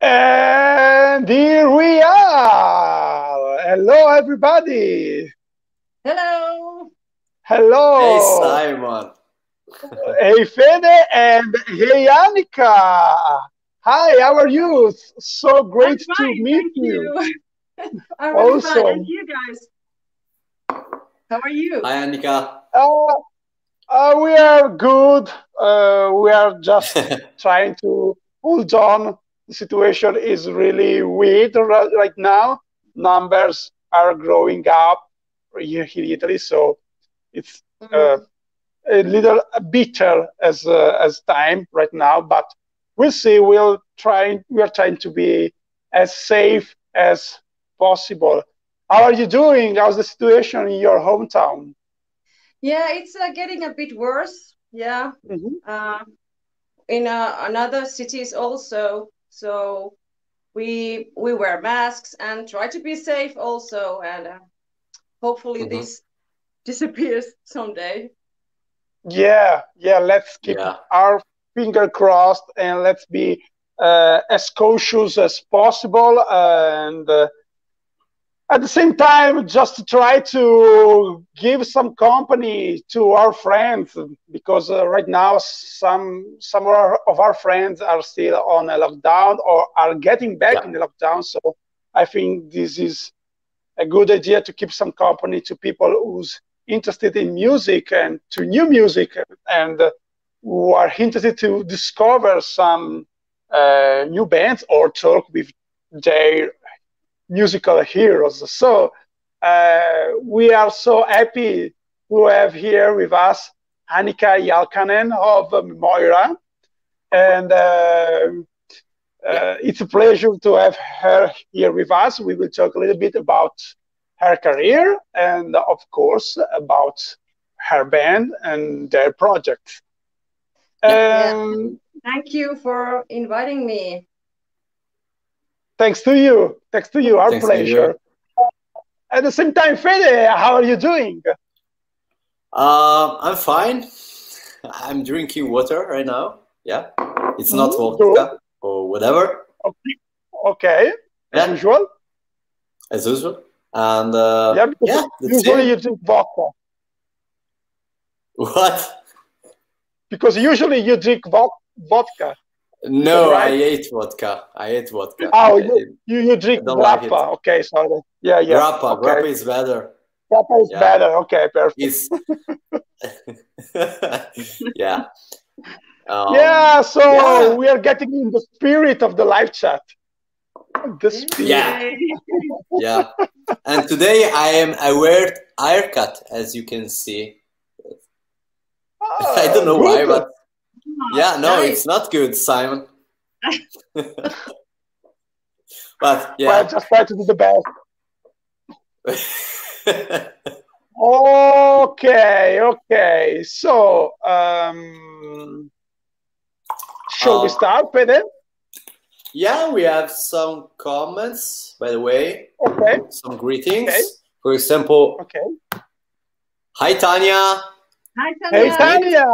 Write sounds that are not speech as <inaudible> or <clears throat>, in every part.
And here we are. Hello, everybody. Hello. Hello. Hey, Simon. hey, Fede, and hey, Annika. Hi, how are you? So great to meet you. you. <laughs> I'm really Awesome. fine. And you guys? How are you? Hi, Annika. Uh, uh, we are good. Uh, we are just <laughs> trying to hold on. The situation is really weird right now. Numbers are growing up here in Italy, so it's uh, a little bitter as uh, as time right now. But we'll see. We'll try. We are trying to be as safe as possible. How are you doing? How's the situation in your hometown? yeah, it's uh, getting a bit worse. Yeah. Mhm. Uh, in uh, another cities also. So we we wear masks and try to be safe also, and uh, hopefully Mhm. this <laughs> disappears someday. Yeah, yeah. Let's keep Yeah. our finger crossed and let's be uh, as cautious as possible. And uh, at the same time, just to try to give some company to our friends because uh, right now some some of our, of our friends are still on a lockdown or are getting back Yeah. in the lockdown. So I think this is a good idea to keep some company to people who's interested in music and to new music and uh, who are interested to discover some uh, new bands or talk with their musical heroes. So uh, we are so happy to have here with us Annika Jalkanen of Memoira. And uh, uh, it's a pleasure to have her here with us. We will talk a little bit about her career and, of course, about her band and their project. Yeah. Um, Thank you for inviting me. Thanks to you. Thanks to you. Our Thanks you. pleasure. At the same time, Fede, how are you doing? Um, I'm fine. I'm drinking water right now. Yeah. It's not Mhm, vodka or whatever, Okay, as Yeah. usual. as usual. And uh, yeah, because yeah, usually you drink vodka. <laughs> What? Because usually you drink vo- vodka. No, right? I ate vodka. I ate vodka. Oh, I- you, you, you drink I don't like grappa. okay, sorry. Yeah, yeah. grappa. okay. Grappa is better. Grappa is Yeah. better. Okay, perfect. It's <laughs> yeah. Um, yeah, so yeah. we are getting in the spirit of the live chat. The spirit. Yeah. yeah. And today I am I wear haircut, as you can see. <laughs> I don't know why, but yeah, no, nice. it's not good, Simon. <laughs> but Well, yeah. just try to do the best. <laughs> Okay, okay. So, um, shall we Uh, start, Fede? yeah, we have some comments, by the way, Okay, some greetings. Okay. For example, okay. hi Tanya, Hi, Tanya. Hey, Tanya.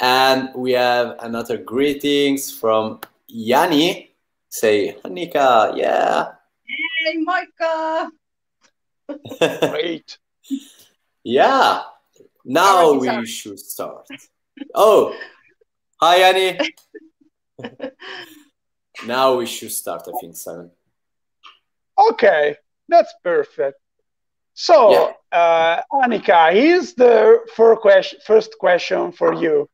Tanya. and we have another greetings from Yanni. Say, Hanika, yeah. Hey, Micah. Great. <laughs> Yeah. Now we sorry. should start. Oh, hi Yanni. <laughs> now we should start, I think, Simon. Okay, that's perfect. So, uh, Annika, here's the first question, first question for you.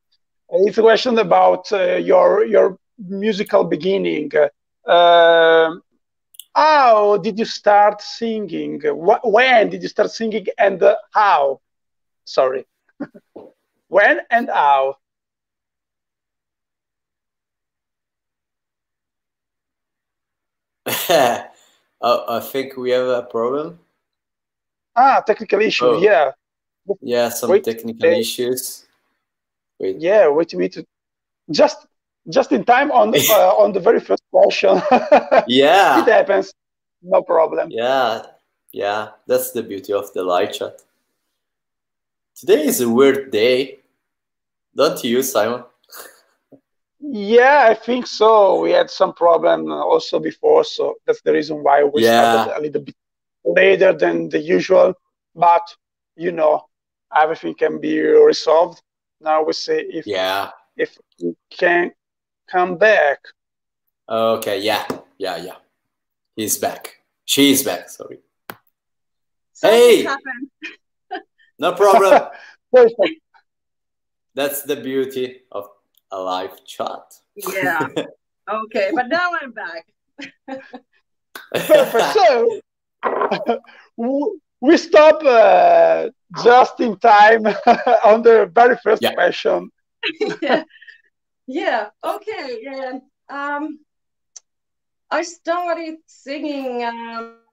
It's a question about uh, your your musical beginning. Um how did you start singing? Wh- when did you start singing, and uh, how? Sorry, <laughs> when and how? uh, <laughs> I think we have a problem. Ah, technical issue. Oh. Yeah, Yeah, some Wait, technical eh, issues. Wait. yeah. Wait a minute. Just just in time on <laughs> uh, on the very first question. <laughs> Yeah. It happens. No problem. yeah, yeah. That's the beauty of the live chat. Today is a weird day, don't you, Simon? Yeah, I think so. We had some problem also before, so that's the reason why we Yeah. started a little bit later than the usual. But you know, everything can be resolved. Now we see if Yeah. if we can come back. Okay. Yeah. Yeah. Yeah. He's back. She's back. Sorry. Something Hey! <laughs> No problem. <laughs> Perfect. That's the beauty of a live chat. Yeah. <laughs> Okay, but now I'm back. Perfect. So w- we stop uh, just in time <laughs> on the very first Yeah. question. <laughs> yeah. Yeah. Okay. Yeah. Um, I started singing. Um,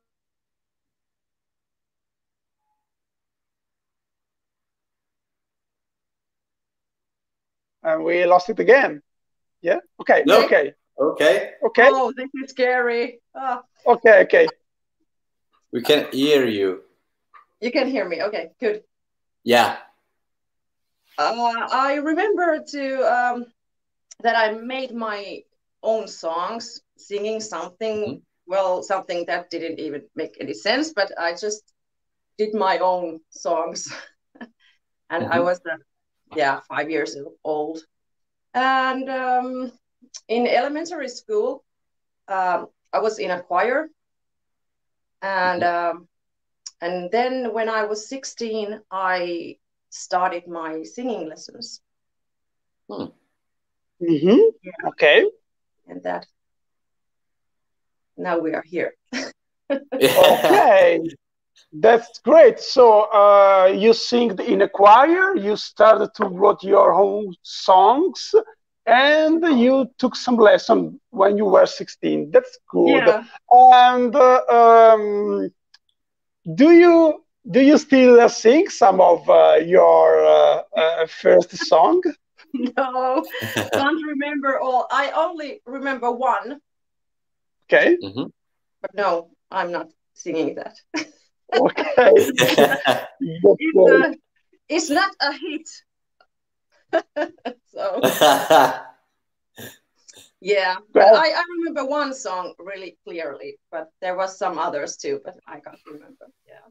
And we lost it again. Yeah. Okay. No. Okay. okay. Okay. Oh, this is scary. Oh, Okay. Okay. We can hear you. You can hear me. Okay, good. Yeah. Uh, I remember to um, that I made my own songs, singing something. Mhm. Well, something that didn't even make any sense, but I just did my own songs, <laughs> and I Mhm. was, uh, yeah, five years old. And um, in elementary school, um, I was in a choir, and um, and then when I was sixteen, I started my singing lessons hmm Okay. and that now we are here <laughs> Okay. That's great. So uh, you sing in a choir. You started to write your own songs, and you took some lesson when you were 16. That's good. yeah And uh, um, do you do you still uh, sing some of uh, your uh, uh, first song? <laughs> no can't remember all i only remember one Okay. Mhm. but no i'm not singing that Okay. <laughs> It's, great. it's not a hit <laughs> so yeah but I, I remember one song really clearly but there was some others too but i can't remember yeah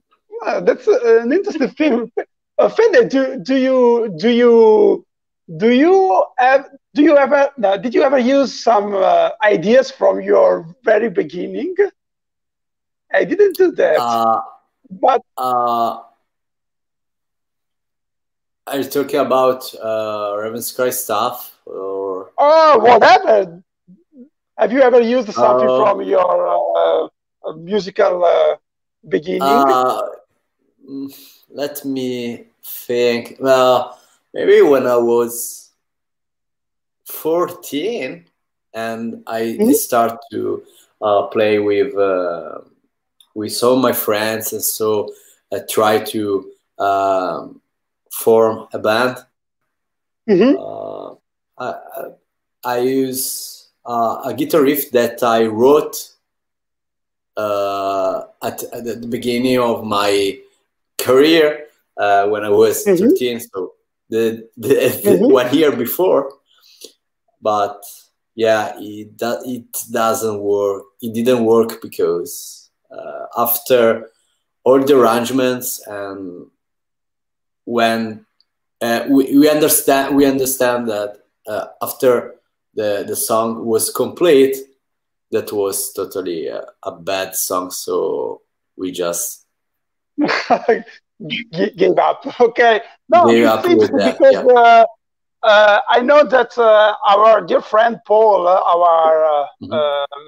Uh, that's uh, an interesting thing. <laughs> Uh, Fede, do, do you do you do you have do you ever uh, did you ever use some uh, ideas from your very beginning? I didn't do that, uh, but uh, are you talking about uh, Raven's stuff or? oh, whatever. Have you ever used something Uh, from your uh, uh, musical uh, beginning? Uh, mm, let me think. Well, maybe when I was 14 and I Mhm. start to uh, play with uh, with some of my friends, and so I try to um, form a band. Mhm. Uh, I, use uh, a guitar riff that I wrote uh, at, at the beginning of my career uh, when I was Mhm. 13, so the, the, Mhm. one year before. But yeah, it, do, it doesn't work. It didn't work because uh, after all the arrangements and when uh, we, we understand we understand that uh, after the the song was complete that was totally a, a bad song so we just <laughs> gave up. Okay. No, Gave it's up with interesting that, because uh, uh, I know that uh, our dear friend Paul, uh, our uh, Mhm. um,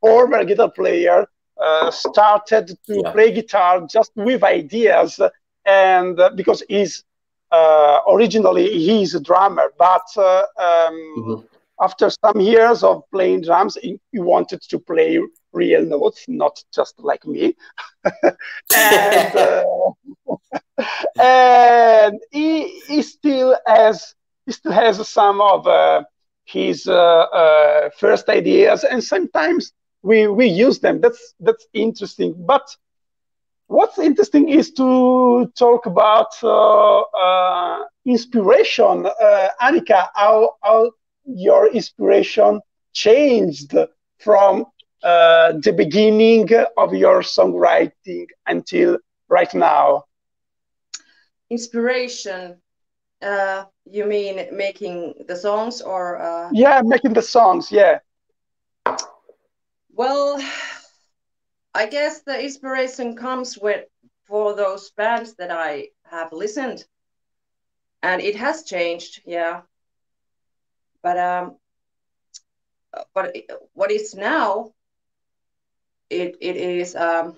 former guitar player, uh, started to Yeah. play guitar just with ideas, and uh, because he's uh, originally he's a drummer, but uh, um, Mhm. after some years of playing drums, he, he wanted to play real notes, not just like me. <laughs> and uh, <laughs> and he, he still has he still has some of uh, his uh, uh, first ideas, and sometimes we we use them. That's that's interesting. But what's interesting is to talk about uh, uh, inspiration. Uh, Annika, how how your inspiration changed from uh, the beginning of your songwriting until right now? Inspiration. Uh, you mean making the songs or? Uh... Yeah, making the songs. Yeah. Well, I guess the inspiration comes with for those bands that I have listened, and it has changed. Yeah. But um, but what is now? It it is um.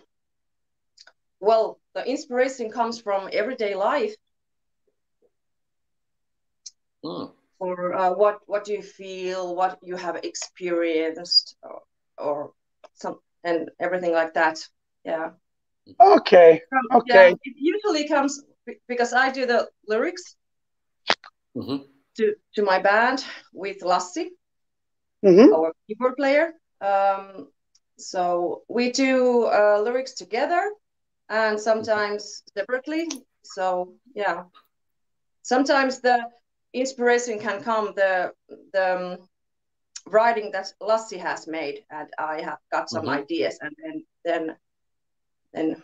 Well, the inspiration comes from everyday life Mm. For uh, what what do you feel, what you have experienced, or, or some and everything like that. Yeah. Okay. From, okay. Yeah, it usually comes because I do the lyrics mm-hmm. to to my band with Lassi, mm-hmm. our keyboard player. Um, so we do uh, lyrics together and sometimes separately. So yeah, sometimes the inspiration can come the the um, writing that Lassi has made, and I have got some Mhm. ideas, and then then then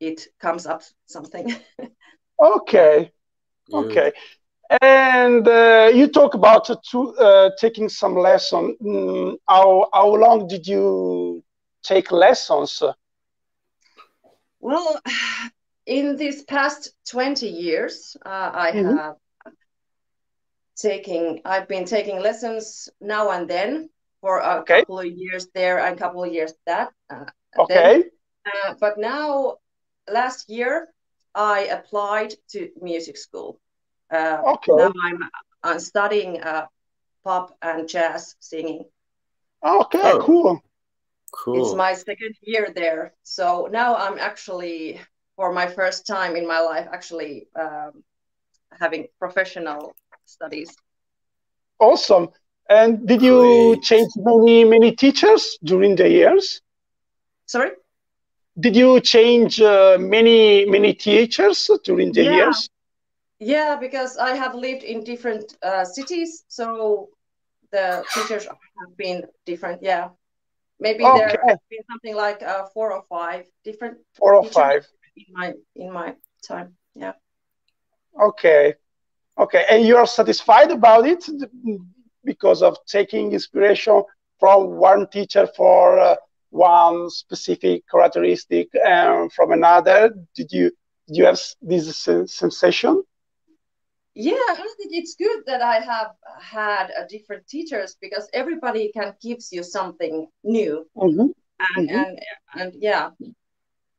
it comes up something. <laughs> Okay. Good. Okay. And uh, you talk about uh, to, uh, taking some lesson. Mm, how how long did you take lessons? well, <sighs> in these past twenty years, uh, I Mhm. have taking I've been taking lessons now and then for a Okay. couple of years there and a couple of years that. Uh, then. Okay. Uh, but now, last year, I applied to music school. Uh, Okay. Now I'm, I'm studying uh, pop and jazz singing. Okay. Oh. Cool. Cool. It's my second year there. So now I'm actually, for my first time in my life, actually um, having professional studies. Awesome. And did you Great. change many many teachers during the years? Sorry? Did you change uh, many many teachers during the Yeah. years? Yeah, because I have lived in different uh, cities, so the teachers have been different. Yeah, maybe there have been something like uh, four or five different Four or teachers five. in my in my time. Yeah. Okay. Okay. And you're satisfied about it because of taking inspiration from one teacher for uh, one specific characteristic and from another? Did you did you have this sensation? Yeah, I think it's good that I have had uh, different teachers because everybody can gives you something new Mhm. and Mhm. and and yeah.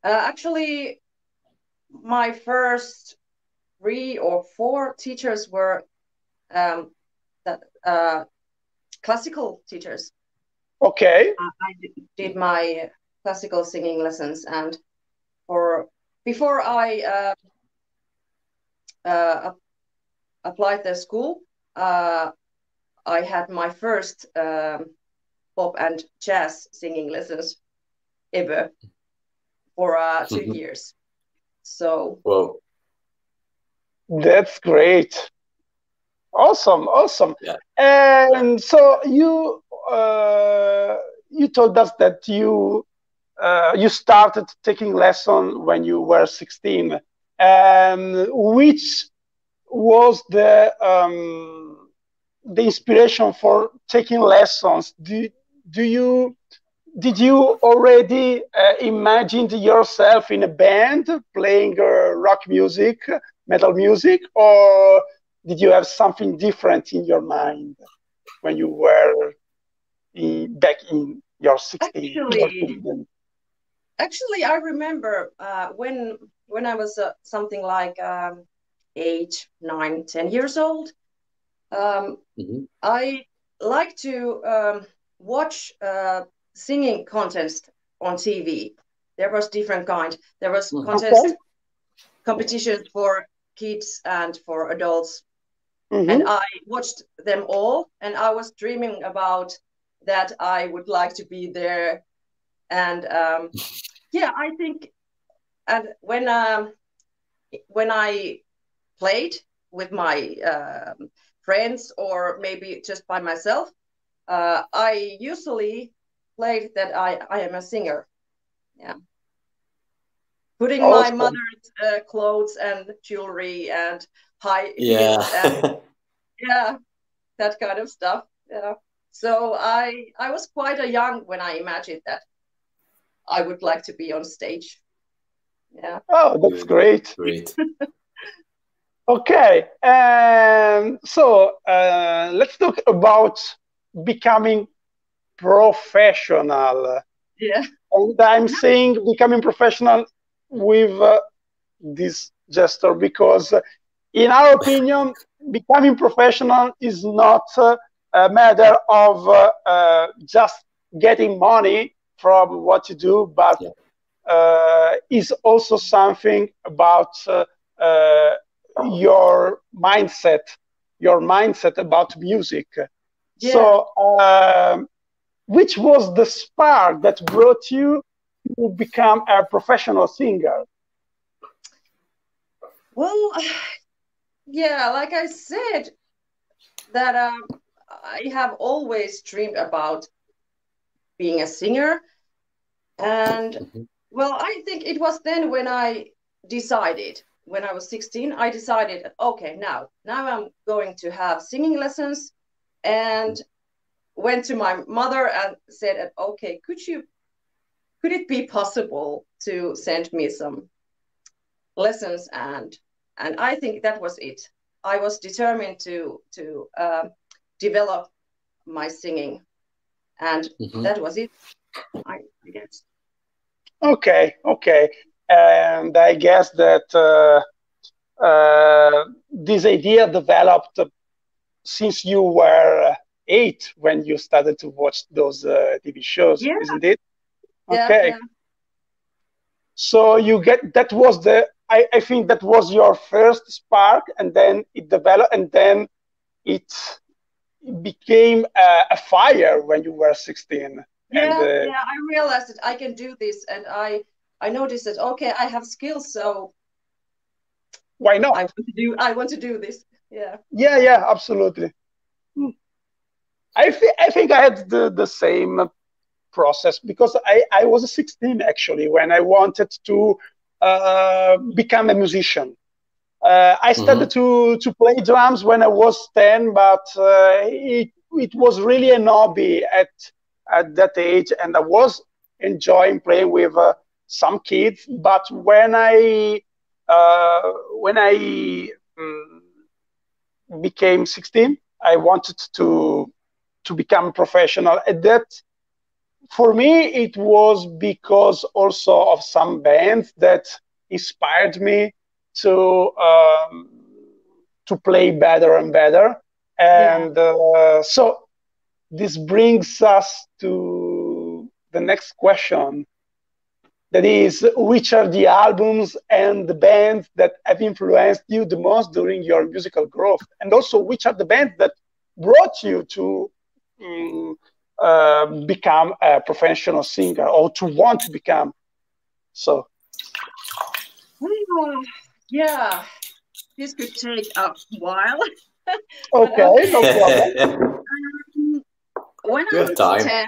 Uh, actually, my first three or four teachers were um, that uh, classical teachers. Okay. I did my classical singing lessons, and for before I uh, uh, applied the school, uh, I had my first um, pop and jazz singing lessons ever for uh, 2 Mhm. years. So Whoa. That's great. Awesome, awesome. Yeah. And so you uh, you told us that you uh, you started taking lesson when you were 16. And which was the um, the inspiration for taking lessons? Do do you did you already uh, imagined yourself in a band playing uh, rock music, metal music, or did you have something different in your mind when you were in, back in your 16? Actually- actually, I remember uh, when when I was uh, something like um, eight, nine, ten years old. Um, Mhm. I like to um, watch uh, singing contests on TV. There was different kind. There was Mhm. contest Okay. competitions for kids and for adults, Mhm. and I watched them all. And I was dreaming about that I would like to be there. And um, <laughs> yeah, I think, and when um, when I played with my um friends or maybe just by myself, uh, I usually played that I, I am a singer. Yeah. Putting awesome. my mother's uh, clothes and jewelry and high yeah. and, <laughs> yeah, that kind of stuff. Yeah. So I I was quite a young when I imagined that I would like to be on stage. Yeah. Oh, that's great. Great. <laughs> okay. Um, so uh, let's talk about becoming professional. Yeah. And I'm saying becoming professional with uh, this gesture because, in our opinion, becoming professional is not uh, a matter of uh, uh, just getting money from what you do, but yeah. Uh, is also something about your mindset, your mindset about music. Yeah. So, um, which was the spark that brought you to become a professional singer? Well, <sighs> yeah, like I said, that um, I have always dreamed about being a singer. And mm-hmm. well, I think it was then when I decided, when I was 16, I decided, okay, now, now I'm going to have singing lessons and went to my mother and said, okay, could you, could it be possible to send me some lessons? And, and I think that was it. I was determined to, to, uh, develop my singing. And mm-hmm. that was it, I, I, guess. Okay, okay. And I guess that uh, uh, this idea developed since you were eight when you started to watch those uh, TV shows, yeah. isn't it? Okay. Yeah, yeah. So you get that was the I, I think that was your first spark, and then it developed, and then it became a, a, fire when you were 16 yeah and, uh, yeah i realized that i can do this and i i noticed that okay i have skills so why not i want to do i want to do this yeah yeah yeah absolutely hmm. i think i think i had the, the same process because i i was 16 actually when i wanted to uh, become a musician uh, I started mm-hmm. to, to play drums when I was 10, but uh, it, it was really an hobby at, at that age, and I was enjoying playing with uh, some kids. But when I uh, when I um, became 16, I wanted to to become professional. At that, for me, it was because also of some bands that inspired me to um, to play better and better. And yeah. uh, so this brings us to the next question. That is, which are the albums and the bands that have influenced you the most during your musical growth? And also, which are the bands that brought you to um, uh, become a professional singer or to want to become so? Yeah, this could take a while. <laughs> okay, no problem. Um, when I was time.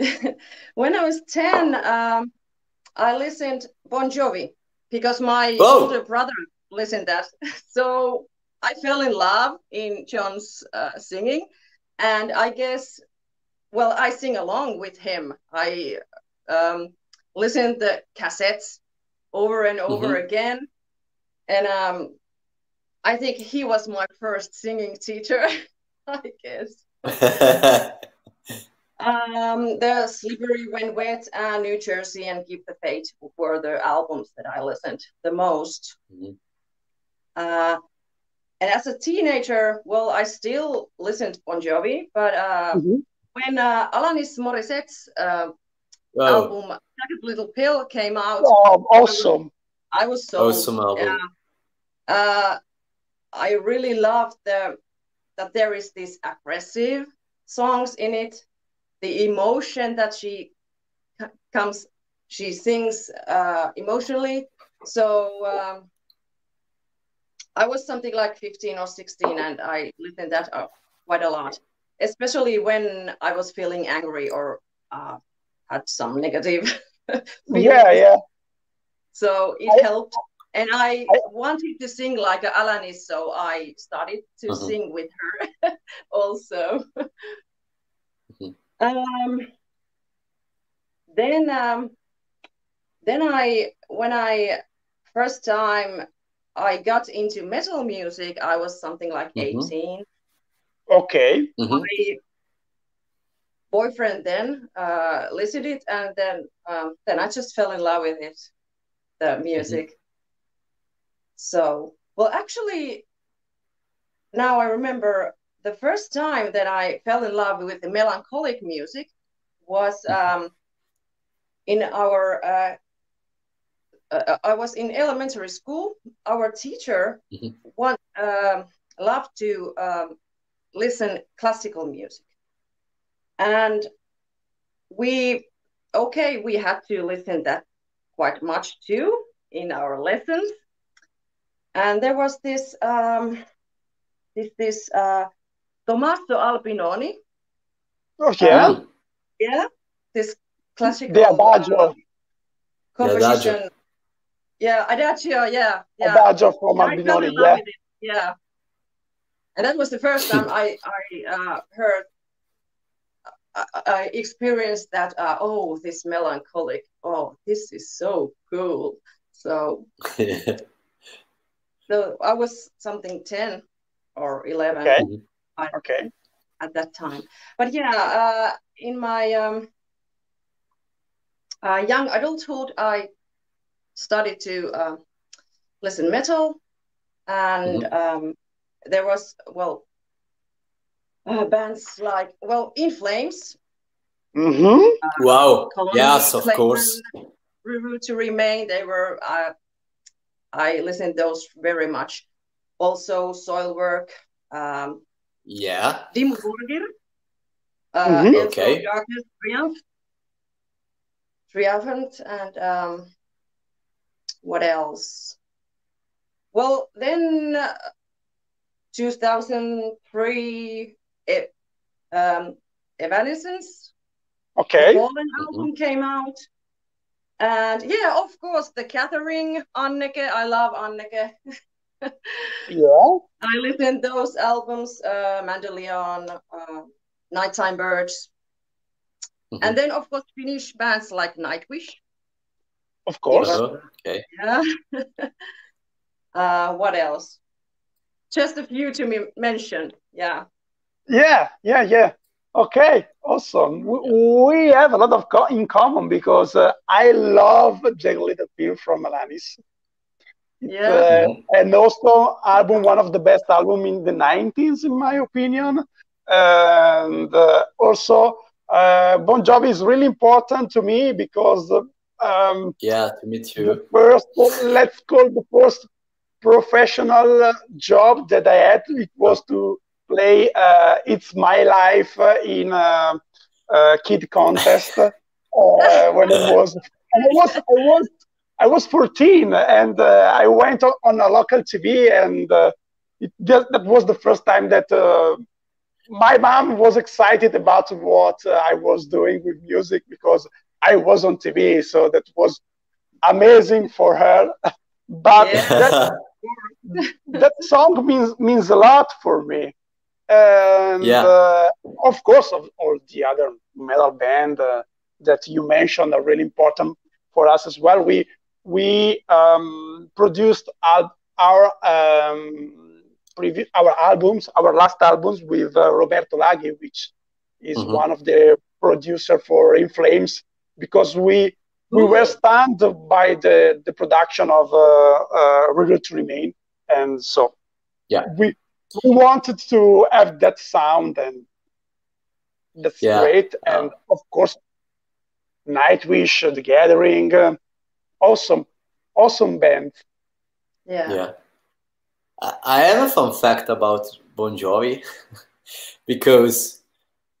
10, <laughs> when I was 10, um, I listened Bon Jovi because my oh. older brother listened that. <laughs> So I fell in love in John's uh, singing. And I guess, well, I sing along with him. I um, listened the cassettes over and over mm-hmm. again and um, I think he was my first singing teacher, <laughs> I guess. <laughs> um, the Slippery When Wet and New Jersey and Keep the Faith were the albums that I listened the most. Mm-hmm. Uh, and as a teenager, well, I still listened Bon Jovi, but uh, mm-hmm. When uh, Alanis Morissette's uh, oh. album "Jagged Little Pill" came out, oh, awesome! I was so awesome album. Yeah. Uh, I really loved the that there is this aggressive songs in it, the emotion that she comes, she sings uh, emotionally. So um, I was something like 15 or 16, and I listened that up quite a lot, especially when I was feeling angry or uh, had some negative. <laughs> yeah, yeah. So it I, helped, and I, I, wanted to sing like Alanis, so I started to uh-huh. sing with her <laughs> also. Mm-hmm. Um, then, um, then I when I first time I got into metal music, I was something like mm-hmm. 18. Okay. Mm-hmm. My boyfriend then uh, listened it, and then um, then I just fell in love with it, the mm-hmm. music. Mm-hmm. So, well, actually, now I remember the first time that I fell in love with the melancholic music was mm-hmm. um, in our uh, uh, I was in elementary school. Our teacher mm-hmm. want, um, loved to um, listen classical music, and we okay we had to listen that quite much too in our lessons. And there was this um, this this uh, Tommaso Albinoni. Oh yeah, um, yeah, this classical the Adagio. Uh, composition yeah, Adagio, yeah. yeah. Adagio from Albinoni, yeah. Yeah. And that was the first time I, <laughs> I uh, heard, I, I experienced that, uh, oh, this melancholic, oh, this is so cool. So, <laughs> so I was something 10 or 11. Okay. I, okay. At that time. But yeah, uh, in my um, uh, young adulthood, I started to uh, listen metal, and mm-hmm. um, there was well uh, bands like well In Flames. Mm-hmm. Uh, wow! Yes, of Clayman, course. Reroute to Remain. They were. Uh, I listened those very much. Also, Soilwork. Um, yeah. Dimmu Borgir. Uh, mm-hmm. Okay. Darkness, Triumph. Triumphant and um, what else? Well, then uh, 2003, it, um, Evanescence. Okay. The Fallen mm-hmm. album came out. And yeah, of course, the Gathering Anneke. I love Anneke. <laughs> yeah. I listened those albums, uh, Mandylion, uh, Nighttime Birds. Mm-hmm. And then, of course, Finnish bands like Nightwish. Of course. Uh-huh. Okay. Yeah. <laughs> uh, what else? Just a few to me mention. Yeah. Yeah, yeah, yeah. Okay, awesome. We, we have a lot of co- in common because uh, I love Jagged Little Pill from Alanis. Yeah. Uh, and also album, one of the best album in the 90s, in my opinion. And uh, also, uh, Bon Jovi is really important to me because um, yeah, to me too. first, let's call the first professional job that I had. It was to play uh, "It's My Life" in a, a kid contest uh, when it was. I was I was I was 14, and uh, I went on a local TV, and uh, it just, that was the first time that uh, my mom was excited about what uh, I was doing with music because I was on TV, so that was amazing for her. <laughs> but yeah. that, that song means means a lot for me. And yeah. uh, of course, of all the other metal band uh, that you mentioned are really important for us as well. We we um, produced al- our um, previ- our albums, our last albums with uh, Roberto Laghi, which is mm-hmm. one of the producer for In Flames because we we were stunned by the, the production of uh, uh, Reroute to Remain, and so yeah, we we wanted to have that sound, and that's yeah. great. Uh, and of course, Nightwish, The Gathering, uh, awesome, awesome band. Yeah. Yeah. I have a fun fact about Bon Jovi <laughs> because,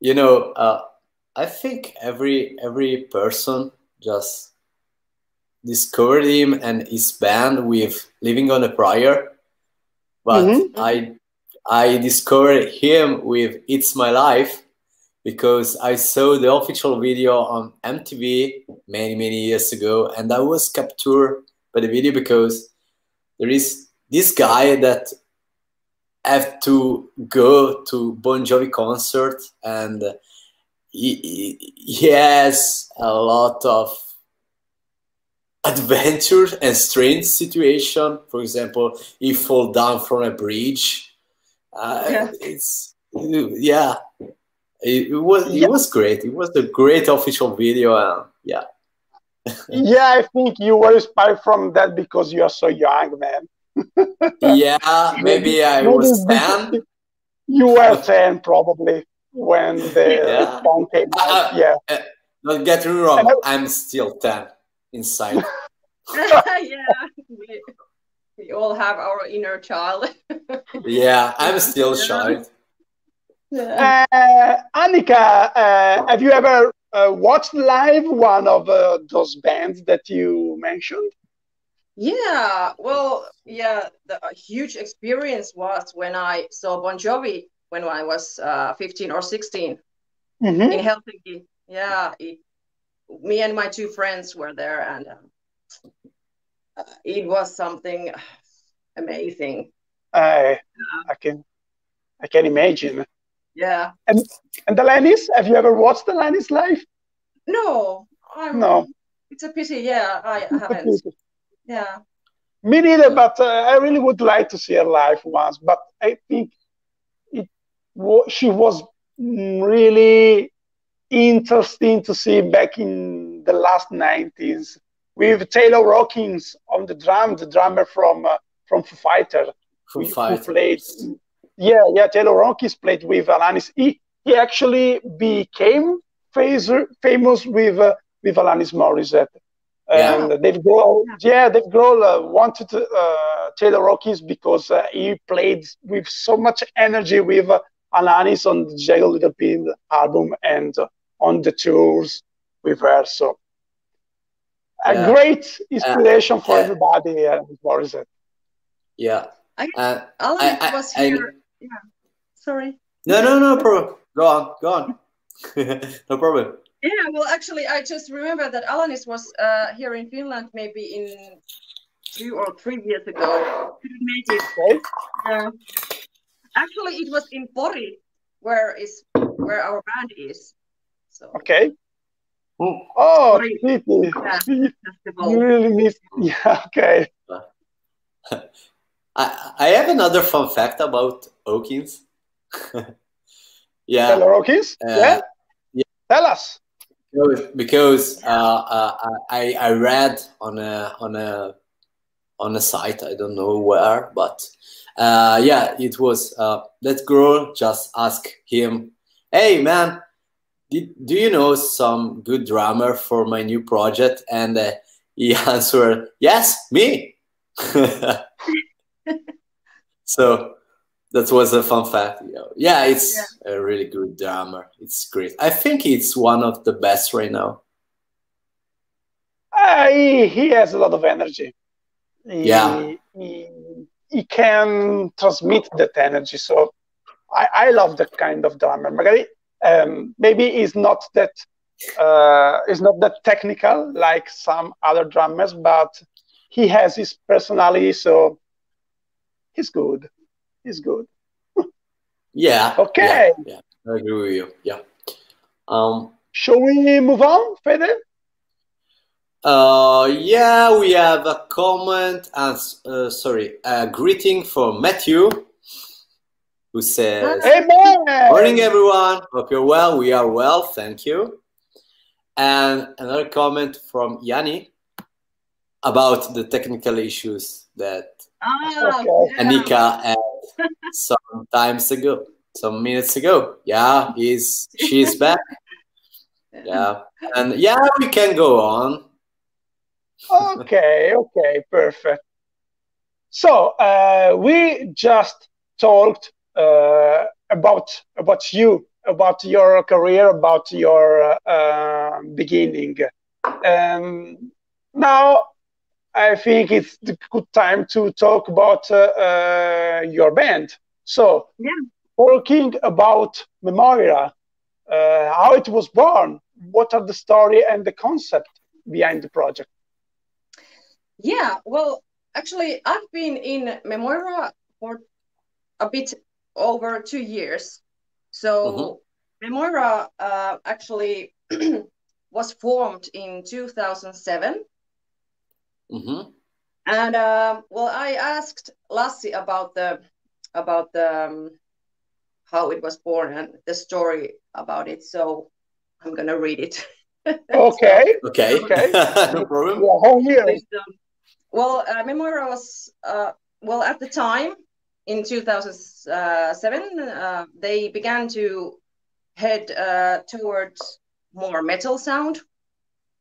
you know, uh, I think every every person just discovered him and his band with Living on a Prayer. but mm-hmm. I I discovered him with "It's My Life" because I saw the official video on MTV many many years ago, and I was captured by the video because there is this guy that have to go to Bon Jovi concert and has a lot of adventure and strange situation. For example, he fall down from a bridge. Uh, yeah. It's yeah, it, it was it yeah. was great. It was a great official video. Uh, yeah. <laughs> yeah, I think you were inspired from that because you are so young, man. yeah, maybe <laughs> I maybe was ten. You were ten, probably when <laughs> the yeah. song came out. Uh, uh yeah. Uh, don't get me wrong, I'm still 10 inside. <laughs> <laughs> yeah, we, we, all have our inner child. yeah, I'm still shy. Yeah. Uh, Annika, uh, have you ever uh, watched live one of uh, those bands that you mentioned? Yeah, well, yeah, the huge experience was when I saw Bon Jovi when I was uh, 15 or 16 mm-hmm. in Helsinki. Yeah, it, me and my two friends were there, and um, uh, it was something amazing. I I can I can imagine. Yeah. And and the Alanis, have you ever watched the Alanis live? No, I'm, no. It's a pity. Yeah, I haven't. Yeah. Me neither, but uh, I really would like to see her live once. But I think she was really interesting to see back in the last 90s with Taylor Hawkins on the drum, the drummer from uh, from Foo Fighter, Foo who, Fighters. who played. Yeah, yeah, Taylor Hawkins played with Alanis. He, he actually became famous with uh, with Alanis Morissette. And yeah. Dave Grohl, yeah, Dave Grohl uh, wanted uh, Taylor Hawkins because uh, he played with so much energy with uh, Alanis on the Jagged Little Pill album and uh, on the tours with her. So a yeah. great inspiration uh, for yeah. everybody. Uh, Morissette. Yeah. I, uh, Alanis I, was I, here. yeah. Sorry. No, no, no problem. Go on, go on. <laughs> no problem. Yeah, well, actually, I just remember that Alanis was uh, here in Finland maybe in two or three years ago. Couldn't make it. Yeah. Actually, it was in Pori, where is where our band is. So. Okay. Oh, oh yeah, you really miss. Yeah, okay. <laughs> I, I have another fun fact about Hawkins. <laughs> yeah. Taylor Hawkins? Uh, yeah? yeah. Tell us. Because, because uh, uh, I, I read on a on a on a site I don't know where, but uh, yeah, it was uh, that girl just asked him, "Hey man, did, do you know some good drummer for my new project?" And uh, he <laughs> answered, "Yes, me." <laughs> so that was a fun fact. Yeah, it's yeah. a really good drummer. It's great. I think it's one of the best right now. Uh, he, he has a lot of energy. He, yeah. He, he can transmit that energy. So I, I love that kind of drummer. Magari, um, maybe he's not that uh, is not that technical like some other drummers, but he has his personality, so he's good. He's good. yeah. <laughs> Okay. Yeah, yeah, I agree with you. Yeah. Um, Shall we move on, Fede? Uh, yeah, we have a comment and uh, sorry, a greeting from Matthew, who says, "Hey, morning, everyone. Hope you're well. We are well, thank you." And another comment from Yanni about the technical issues that oh, Annika had some <laughs> times ago, some minutes ago. Yeah, he's she's back. <laughs> Yeah, and yeah, we can go on okay, okay, perfect. So uh, we just talked uh, about about you, about your career, about your uh, beginning. Um, now, I think it's the good time to talk about uh, uh, your band. So, yeah. talking about Memoira, uh, how it was born, what are the story and the concept behind the project? Yeah, well, actually, I've been in Memoira for a bit over two years. So, mm-hmm. Memoira uh, actually <clears throat> was formed in 2007 Mm-hmm. And uh, well, I asked Lassi about the about the um, how it was born and the story about it. So I'm gonna read it. <laughs> okay. Okay. Okay. <laughs> no problem. Yeah, whole year. Well, uh, was uh, well at the time in 2007. Uh, they began to head uh, towards more metal sound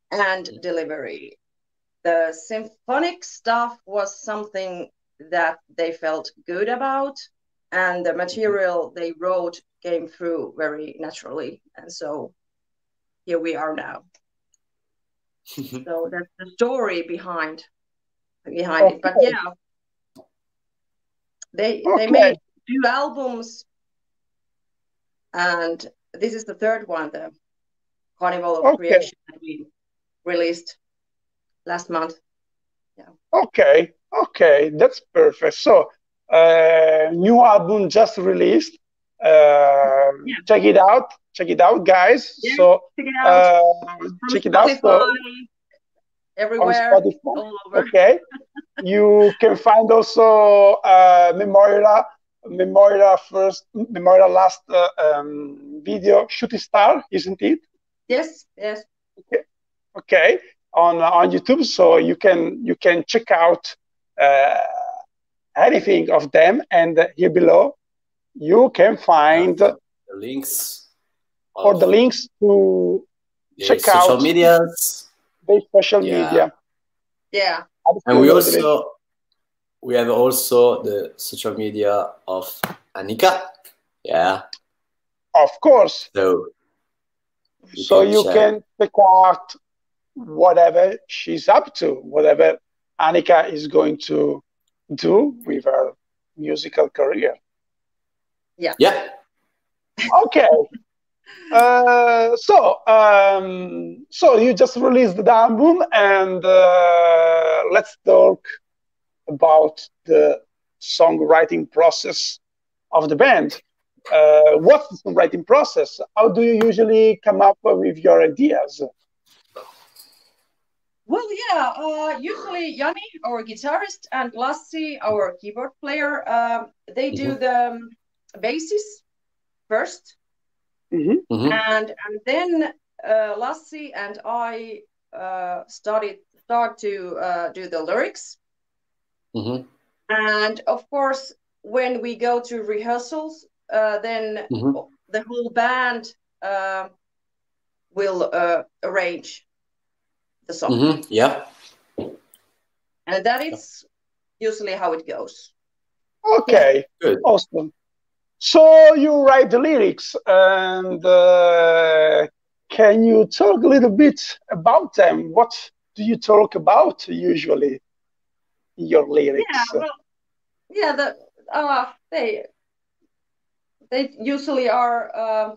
and delivery. The symphonic stuff was something that they felt good about and the material they wrote came through very naturally and so here we are now. <laughs> So that's the story behind behind okay. it but yeah they okay. they made two albums and this is the third one the carnival of okay. creation that we released last month. Yeah. Okay, okay, that's perfect. So, uh, new album just released. Uh, yeah. Check it out. Check it out, guys. Yeah, so check it out. Uh, check it out. So, everywhere. All over. Okay. you can find also uh, Memoira, Memoira first, Memoira last uh, um, video, Shooting Star, isn't it? Yes. Yes. Okay. Okay on on YouTube, so you can you can check out uh, anything of them. And here below, you can find the links or the links to check social out social medias. The social Yeah. media. Yeah. And we also we have also the social media of Annika. Yeah. of course. So so can you check. can check out whatever she's up to, whatever Annika is going to do with her musical career. Yeah. Yeah. Okay. Uh, so, um, so you just released the album, and uh, let's talk about the songwriting process of the band. Uh, what's the songwriting process? How do you usually come up with your ideas? Well, yeah. Uh, usually, Jani, our guitarist, and Lassi, our keyboard player, um, they do Mhm. the um, basses 1st Mhm. Mhm. and and then uh, Lassi and I uh, started start to uh, do the lyrics, Mhm. and of course, when we go to rehearsals, uh, then Mhm. the whole band uh, will uh, arrange the song. Mhm. Yeah. And that is usually how it goes. Okay, Good. awesome. So you write the lyrics, and uh, can you talk a little bit about them? What do you talk about usually in your lyrics? Yeah, well, yeah, the uh, they they usually are uh,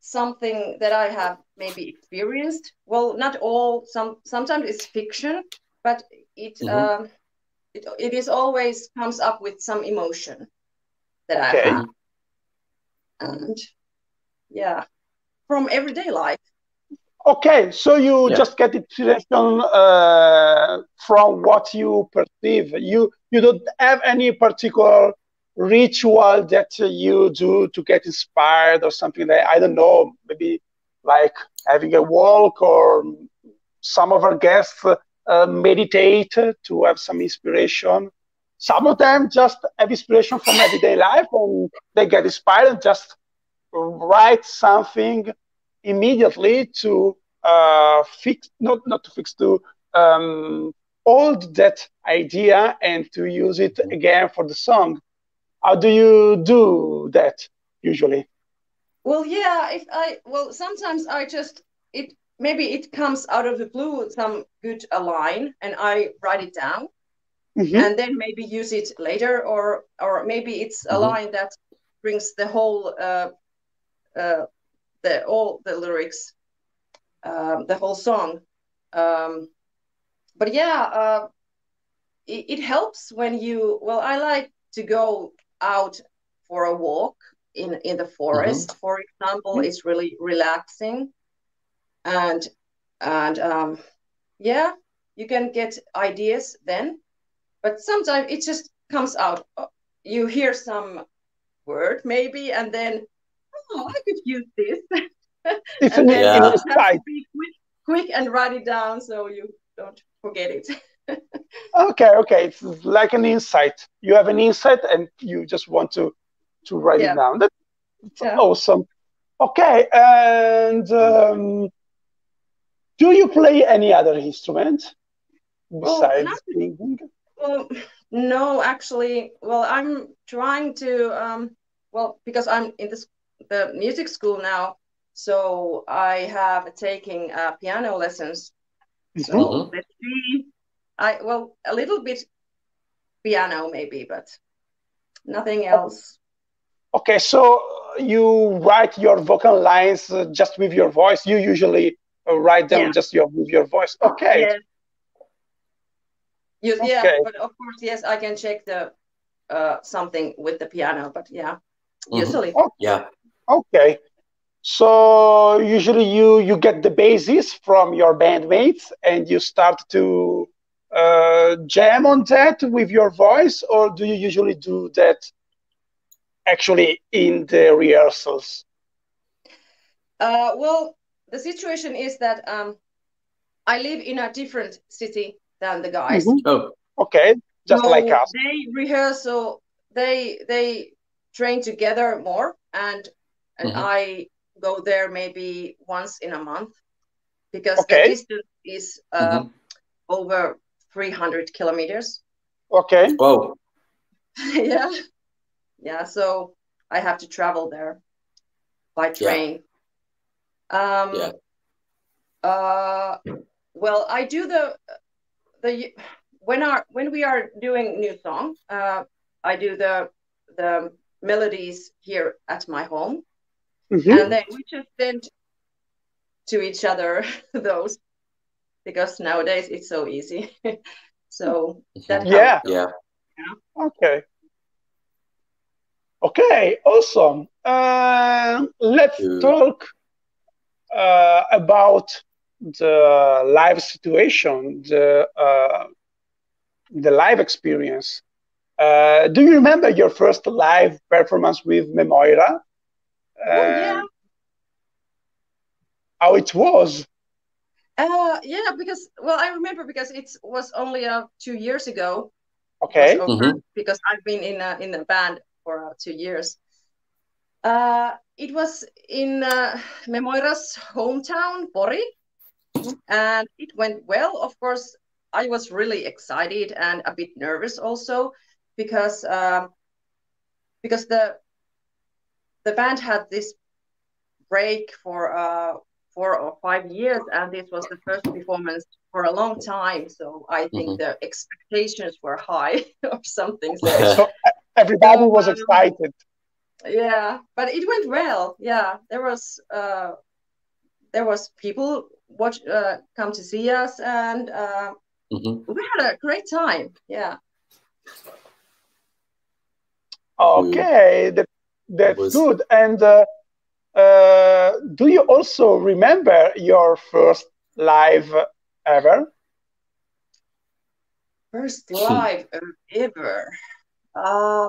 something that I have maybe experienced. Well, not all. Some sometimes it's fiction, but it Mhm. um, it it is always comes up with some emotion that I Okay. have, and yeah, from everyday life. Okay, so you Yeah. just get inspiration uh, from what you perceive. You you don't have any particular ritual that you do to get inspired or something like I don't know, maybe like having a walk or some of our guests uh, meditate to have some inspiration. Some of them just have inspiration from everyday life and they get inspired and just write something immediately to uh, fix, not not to fix, to um, hold that idea and to use it again for the song. How do you do that usually? Well, yeah, if I well, sometimes I just it maybe it comes out of the blue some good a line and I write it down Mhm. and then maybe use it later or or maybe it's a Mhm. line that brings the whole uh, uh, the all the lyrics um, the whole song um, but yeah uh, it, it helps when you well i like to go out for a walk in in the forest for example Mhm. it's really relaxing and and um, yeah you can get ideas then but sometimes it just comes out you hear some word maybe and then oh i could use this <laughs> It's and an then Yeah. you just have to insight. be quick, quick and write it down so you don't forget it <laughs> Okay, okay. It's like an insight. You have an insight and you just want to to write Yeah. it down. That's Yeah. awesome. Okay, and um, do you play any other instrument Well, besides not- singing? Well, no, actually, well, I'm trying to, um, well, because I'm in this the music school now, so I have taking uh, piano lessons. So let's see. I well, a little bit piano maybe, but nothing else. Okay, so you write your vocal lines uh, just with your voice. You usually uh, write them Yeah. just your with your voice. Okay. Yes. Yes, yeah, but of course, yes, I can check the uh, something with the piano, but yeah, Mhm. usually. Yeah. Okay. So usually you you get the basis from your bandmates and you start to uh, jam on that with your voice, or do you usually do that actually in the rehearsals? Uh, well, the situation is that um, I live in a different city than the guys. Mhm. Oh. Okay, just So like us. They rehearse, so they they train together more, and and Mhm. I go there maybe once in a month because Okay. the distance is uh, Mhm. over 300 kilometers. Okay. Whoa. <laughs> yeah, yeah. So I have to travel there by train. Um, Yeah. Uh, well, I do the the when our when we are doing new song, uh, I do the the melodies here at my home, Mhm. and then we just send to each other <laughs> those because nowadays it's so easy. <laughs> so that Mhm. Yeah. Yeah. Okay. Okay, awesome. Uh, let's Good. talk uh, about the live situation, the uh, the live experience. Uh, do you remember your first live performance with Memoira? Oh, yeah. How it was? Uh, yeah, because well, I remember because it was only uh, two years ago. Okay. was over Mhm. because I've been in a, in a band for uh, two years. Uh, it was in uh, Memoira's hometown, Pori, and it went well. Of course, I was really excited and a bit nervous also because um, because the the band had this break for uh, four or five years, and this was the first performance for a long time. So I think Mhm. the expectations were high <laughs> or something. So So everybody was Um, excited. yeah but it went well yeah there was uh there was people watch uh come to see us and uh Mhm. we had a great time yeah Okay, that, that's was- good. And uh, uh, do you also remember your first live ever? first live ever uh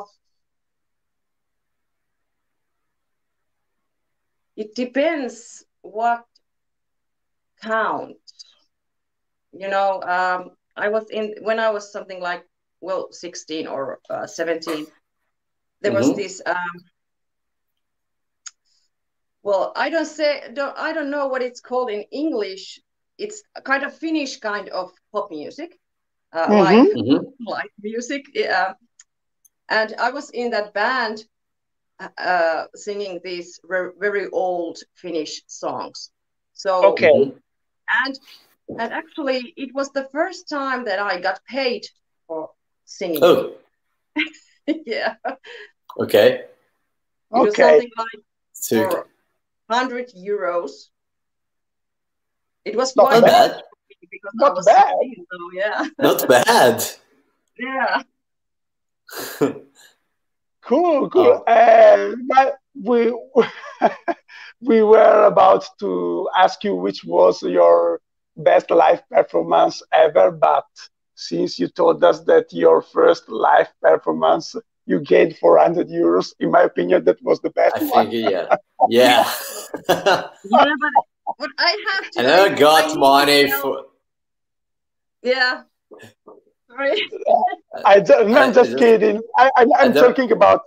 it depends what count you know um i was in when i was something like well 16 or uh, 17 there was Mhm. this um well i don't say don't i don't know what it's called in english it's a kind of finnish kind of pop music uh, Mhm. like Mhm. like music yeah and i was in that band uh, singing these ver- very old finnish songs so Okay. And and actually it was the first time that I got paid for singing. Oh, <laughs> yeah. okay. It was Okay. something like So 100 euros. It was Not quite bad. because Not I was bad. 16, so yeah. <laughs> Not bad. Yeah. <laughs> Cool, cool. Oh. Uh, but we we were about to ask you which was your best live performance ever, but since you told us that your first live performance you gained 400 euros, in my opinion, that was the best I one. think yeah. Yeah. <laughs> Yeah, but what I have to I never I- I got need money tell- for Yeah. Sorry. I, am I just just- kidding. I, I, I'm don't- talking about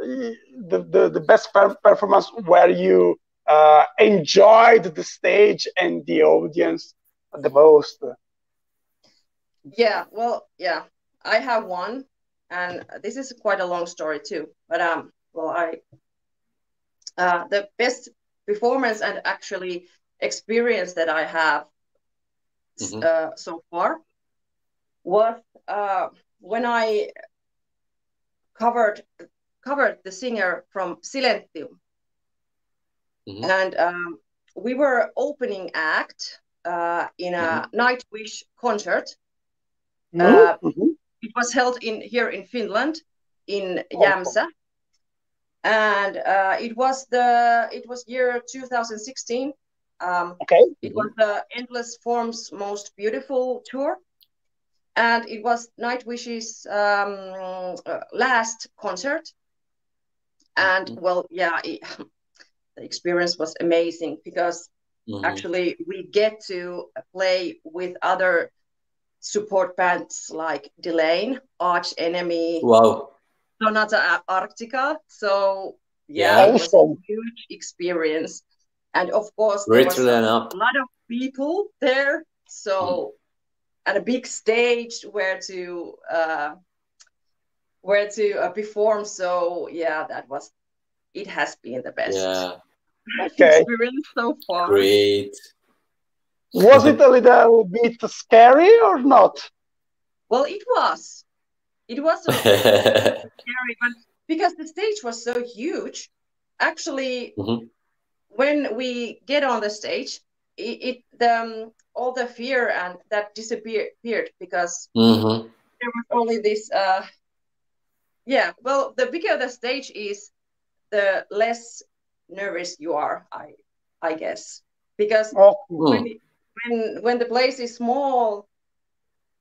the, the, the best per- performance where you uh, enjoyed the stage and the audience the most. Yeah, well, yeah, I have one, and this is quite a long story too. But um, well, I uh, the best performance and actually experience that I have s- Mhm. uh, so far was uh, when I covered covered the singer from Silentium, Mhm. and um, we were opening act uh, in a Nightwish concert. Uh, Mhm. it was held in here in Finland in Oh. Jämsä and uh, it was the it was year 2016 um, Okay. it was the endless forms most beautiful tour and it was nightwish's um, uh, last concert and Mhm. well yeah it, <laughs> the experience was amazing because Mhm. actually we get to play with other support bands like Delain, Arch Enemy, Wow. Sonata Arctica. So yeah, it was a Awesome. huge experience. And of course, there Great was to learn up. a lot of people there. So at a big stage where to uh, where to uh, perform. So yeah, that was it has been the best Yeah. Okay. experience so far. Great. Was it a little bit scary or not? Well, it was. It was <laughs> scary, but because the stage was so huge, actually, Mhm. when we get on the stage, it, it the um, all the fear and that disappeared because hmm there was only this. Uh, yeah, well, the bigger the stage is, the less nervous you are. I I guess because Oh, when it- when when the place is small,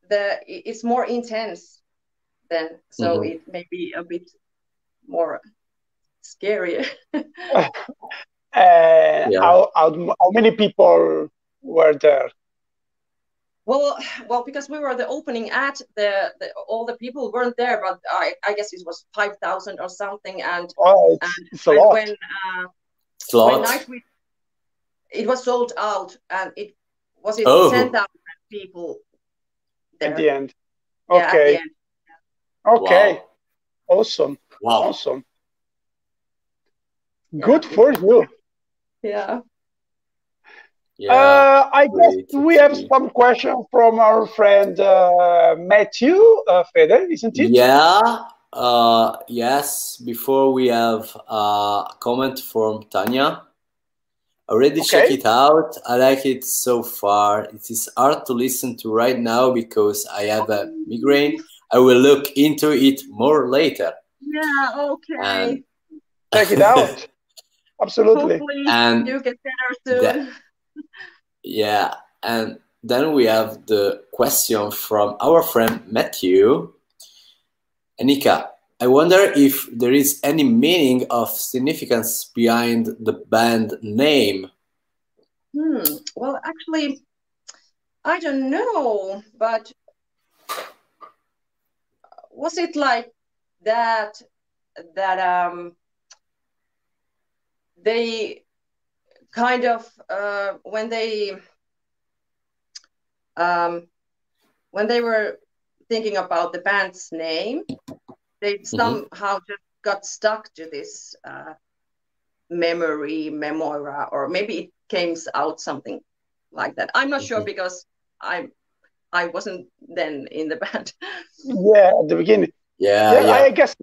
the it's more intense. Then so Mhm. it may be a bit more scary. <laughs> <laughs> uh, Yeah. how, how, how many people were there? Well, well, because we were the opening act, the, the all the people weren't there, but I I guess it was five thousand or something, and Oh, it's, and, it's a lot. when uh, when night we, it was sold out, and it was it Oh. ten thousand people there. at the end. Yeah, at the Okay. end. Okay. Wow. Awesome. Wow. Awesome. Good for you. Yeah. Yeah. Uh, I guess we have some question from our friend uh, Matthew uh, Feder, isn't it? Yeah. Uh, yes. Before we have uh, a comment from Tanya. Already check it out. I like it so far. It is hard to listen to right now because I have a migraine. I will look into it more later. Yeah. Okay. And Check it out. <laughs> Absolutely. Hopefully And you get better soon. Yeah, and then we have the question from our friend Matthew. Annika, I wonder if there is any meaning of significance behind the band name. Hmm. Well, actually, I don't know, but was it like that that um they kind of uh when they um when they were thinking about the band's name, they somehow just got stuck to this uh memory, memora, or maybe it came out something like that. I'm not sure Mhm. because I'm I wasn't then in the <laughs> band. Yeah, at the beginning. Yeah, yeah, yeah. I guess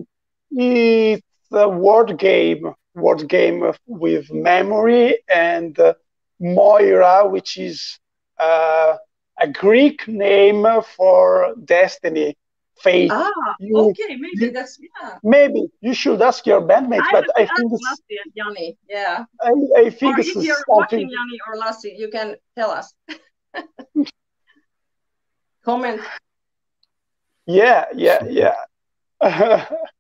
it's a word game, word game with memory and uh, Moira, which is uh, a Greek name for destiny, fate. ah, You- okay, maybe that's yeah. Maybe you should ask your bandmates, I but I think it's, Jani. Yeah. I, I think Or if you're watching. Jani or Lassi, you can tell us. <laughs> Comment. Yeah, yeah, yeah. <laughs>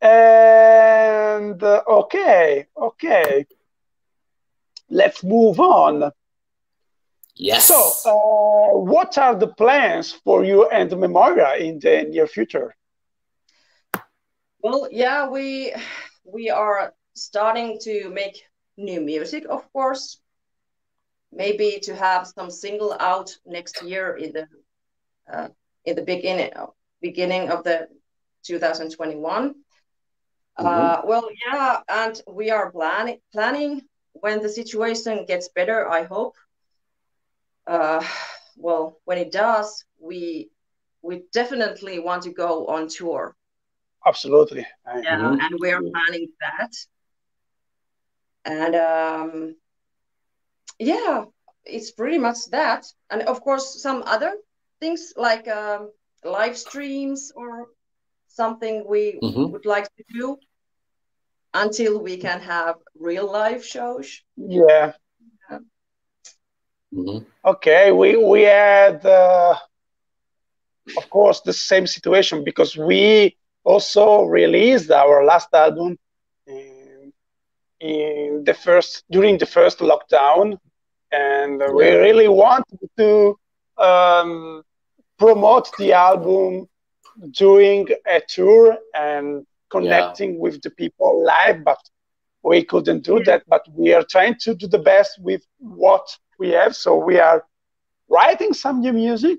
and uh, okay, okay. Let's move on. Yes. So, uh, what are the plans for you and the Memoira in the near future? Well, yeah, we we are starting to make new music, of course. Maybe to have some single out next year in the uh, in the beginning beginning of the 2021. Uh, well, yeah, and we are planning planning when the situation gets better. I hope. Uh, well, when it does, we we definitely want to go on tour. Absolutely. Yeah, Mhm. and we are planning that. And um, yeah, it's pretty much that. And of course, some other things like um, live streams or something we Mhm. would like to do until we can have real live shows. Yeah. Mhm. Okay. We we had, uh, of course, the same situation because we also released our last album in, in the first during the first lockdown, and we really wanted to um, promote the album doing a tour and connecting with the people live, but we couldn't do that. But we are trying to do the best with what we have. So we are writing some new music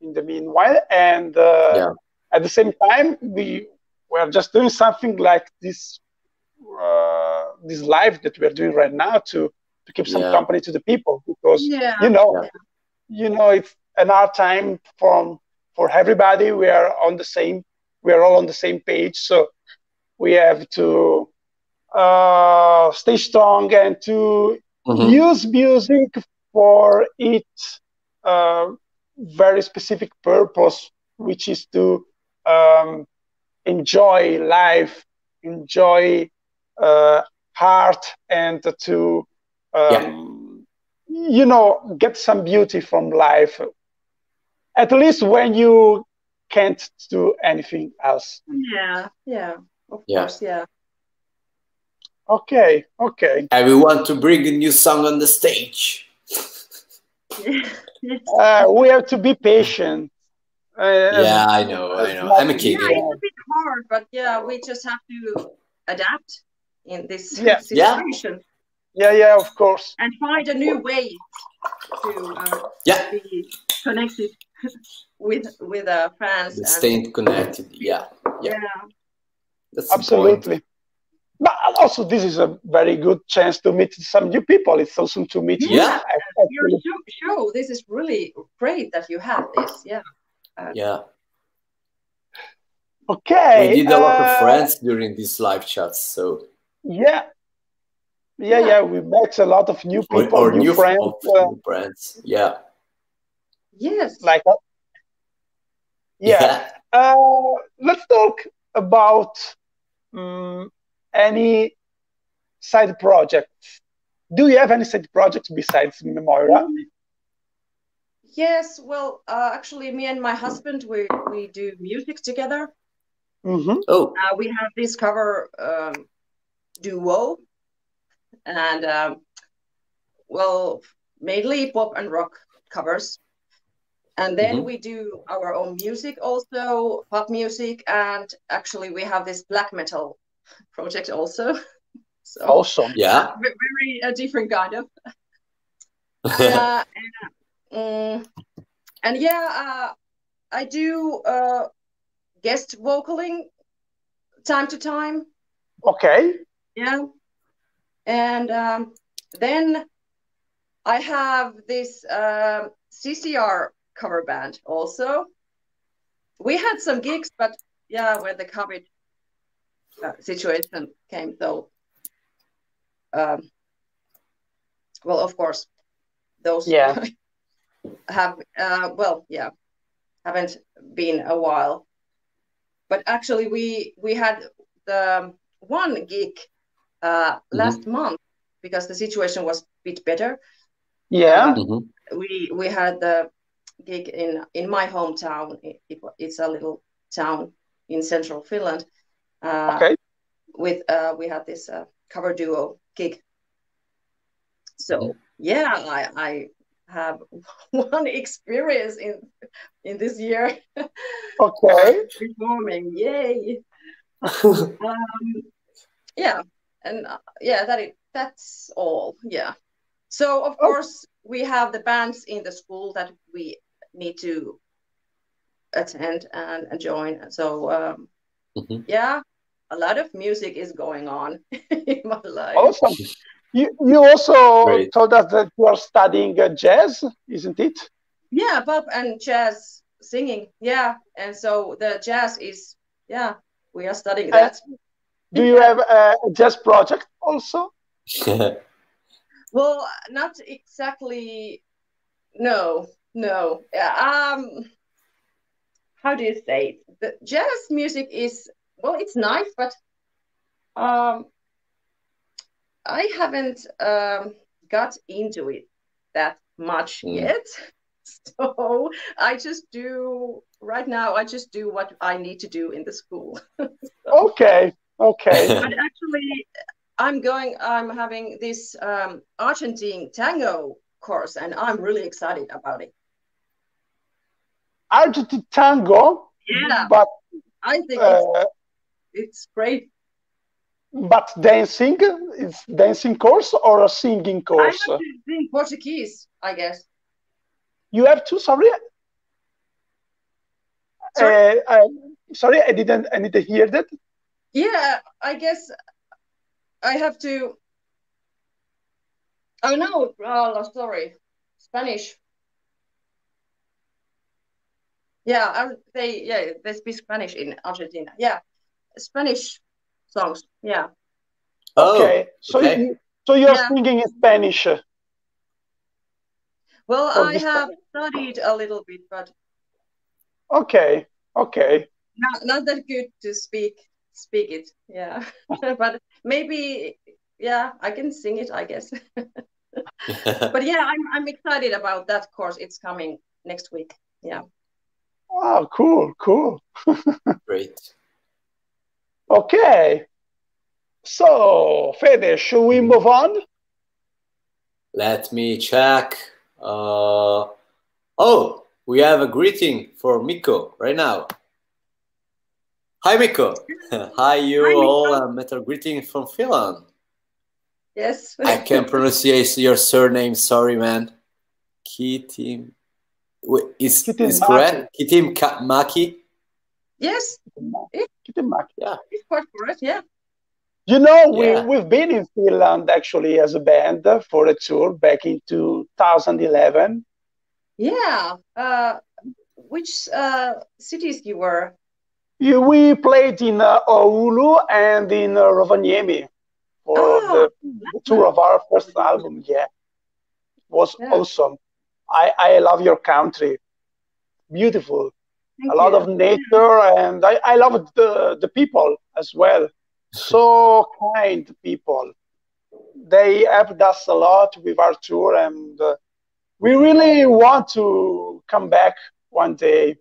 in the meanwhile, and uh, Yeah. at the same time, we we're just doing something like this uh, this live that we're doing right now to to keep some Yeah. company to the people because Yeah. you know Yeah. you know it's an hard time from for everybody we are on the same we are all on the same page so we have to uh, stay strong and to Mhm. use music for its uh, very specific purpose which is to um, enjoy life enjoy uh, art and to um, you know get some beauty from life at least when you can't do anything else Yeah. Yeah. Of Yeah. course. Yeah. okay okay And we want to bring a new song on the stage. <laughs> uh, we have to be patient uh, yeah, I know, I know. I'm a kid. yeah, it's a bit hard, but yeah, we just have to adapt in this Yeah. Yeah. <laughs> situation yeah yeah of course and find a new way to uh, Yeah, be connected with with uh, fans. and- staying connected. Yeah, yeah. that's absolutely but also this is a very good chance to meet some new people it's awesome to meet you Yeah. Your show, show, this is really great that you have this. Yeah. Yeah, okay we did a lot uh, of friends during these live chats. So yeah yeah Yeah. yeah we met a lot of new people or new, new, friends of uh, new friends. Yeah, Yes. like uh, yeah Uh, let's talk about um, any side projects. Do you have any side projects besides Memoira? Yes. Well, uh, actually, me and my husband we we do music together. Mm-hmm. Oh, Uh, we have this cover um, duo, and um, well, mainly pop and rock covers. And then Mhm. we do our own music, also pop music, and actually we have this black metal project also. <laughs> so Awesome. yeah. ve- very a different kind of. uh, <laughs> and, mm, and yeah, uh, I do uh, guest vocaling time to time. Okay. Yeah. And um, then I have this um, CCR cover band also. We had some gigs, but yeah, when the COVID uh, situation came, though, um, well, of course, those Yeah. <laughs> have uh, well, yeah, haven't been a while. But actually, we we had the one gig uh, last month because the situation was a bit better. Yeah. Mhm. We we had the gig in in my hometown. It, it, it's a little town in central Finland. Uh, Okay. With uh, we had this uh, cover duo gig. So yeah, I I have <laughs> one experience in in this year Okay. <laughs> performing. Yay! <laughs> um, yeah, and uh, yeah, that is, that's all. Yeah. So of Oh. course we have the bands in the school that we need to attend and, and join. So um, Mhm. yeah, a lot of music is going on <laughs> in my life. Awesome. You, you also Great. told us that you are studying uh, jazz, isn't it? Yeah, pop and jazz singing. Yeah, and so the jazz is yeah, we are studying Uh, that. Do you have a jazz project also? <laughs> Well, not exactly. No, no. Um, how do you say it? The jazz music is well, it's nice, but um, I haven't um got into it that much Mm. yet. <laughs> So I just do right now. I just do what I need to do in the school. <laughs> Okay. Okay. <laughs> but actually i'm going i'm having this um, argentine tango course and i'm really excited about it Argentine tango, yeah but i think it's, uh, it's great but dancing is dancing course or a singing i course? have to sing portuguese i guess You have to. Sorry. Sorry? Uh, uh, sorry, I didn't. I didn't hear that. yeah i guess i have to oh no oh sorry spanish yeah I, they yeah they speak spanish in argentina yeah spanish songs yeah oh, okay. So okay. you, so you're Yeah. singing in Spanish. Well, Oh, I this have studied a little bit, but Okay. Okay. not, not that good to speak speak it. Yeah, <laughs> <laughs> but maybe yeah, I can sing it, I guess. <laughs> but yeah, I'm I'm excited about that course. It's coming next week. Yeah. Wow. Cool. Cool. Great. Okay. So, Fede, should we move on? Let me check. Uh, oh, we have a greeting for Miko right now. Hi, Miko. <laughs> Hi, you Hi, all. A metal greeting from Finland. Yes. I can't <laughs> pronounce your surname. Sorry, man. Kitim. Wait, is, Kitimaki. is correct? Kitim Ka- Maki. yes, Kitimaki. it's quite correct. Yeah. You know, we, Yeah. we've been in Finland actually as a band for a tour back in 2011. Yeah. Uh, which uh, cities you were? You, we played in uh, Oulu and in uh, Rovaniemi for Oh, the, the tour of our first album. Yeah, it was Yeah. awesome. I, I love your country. Beautiful. Thank a lot of nature, and I, I love the, the people as well. <laughs> So kind people. They helped us a lot with our tour, and uh, we really want to come back one day.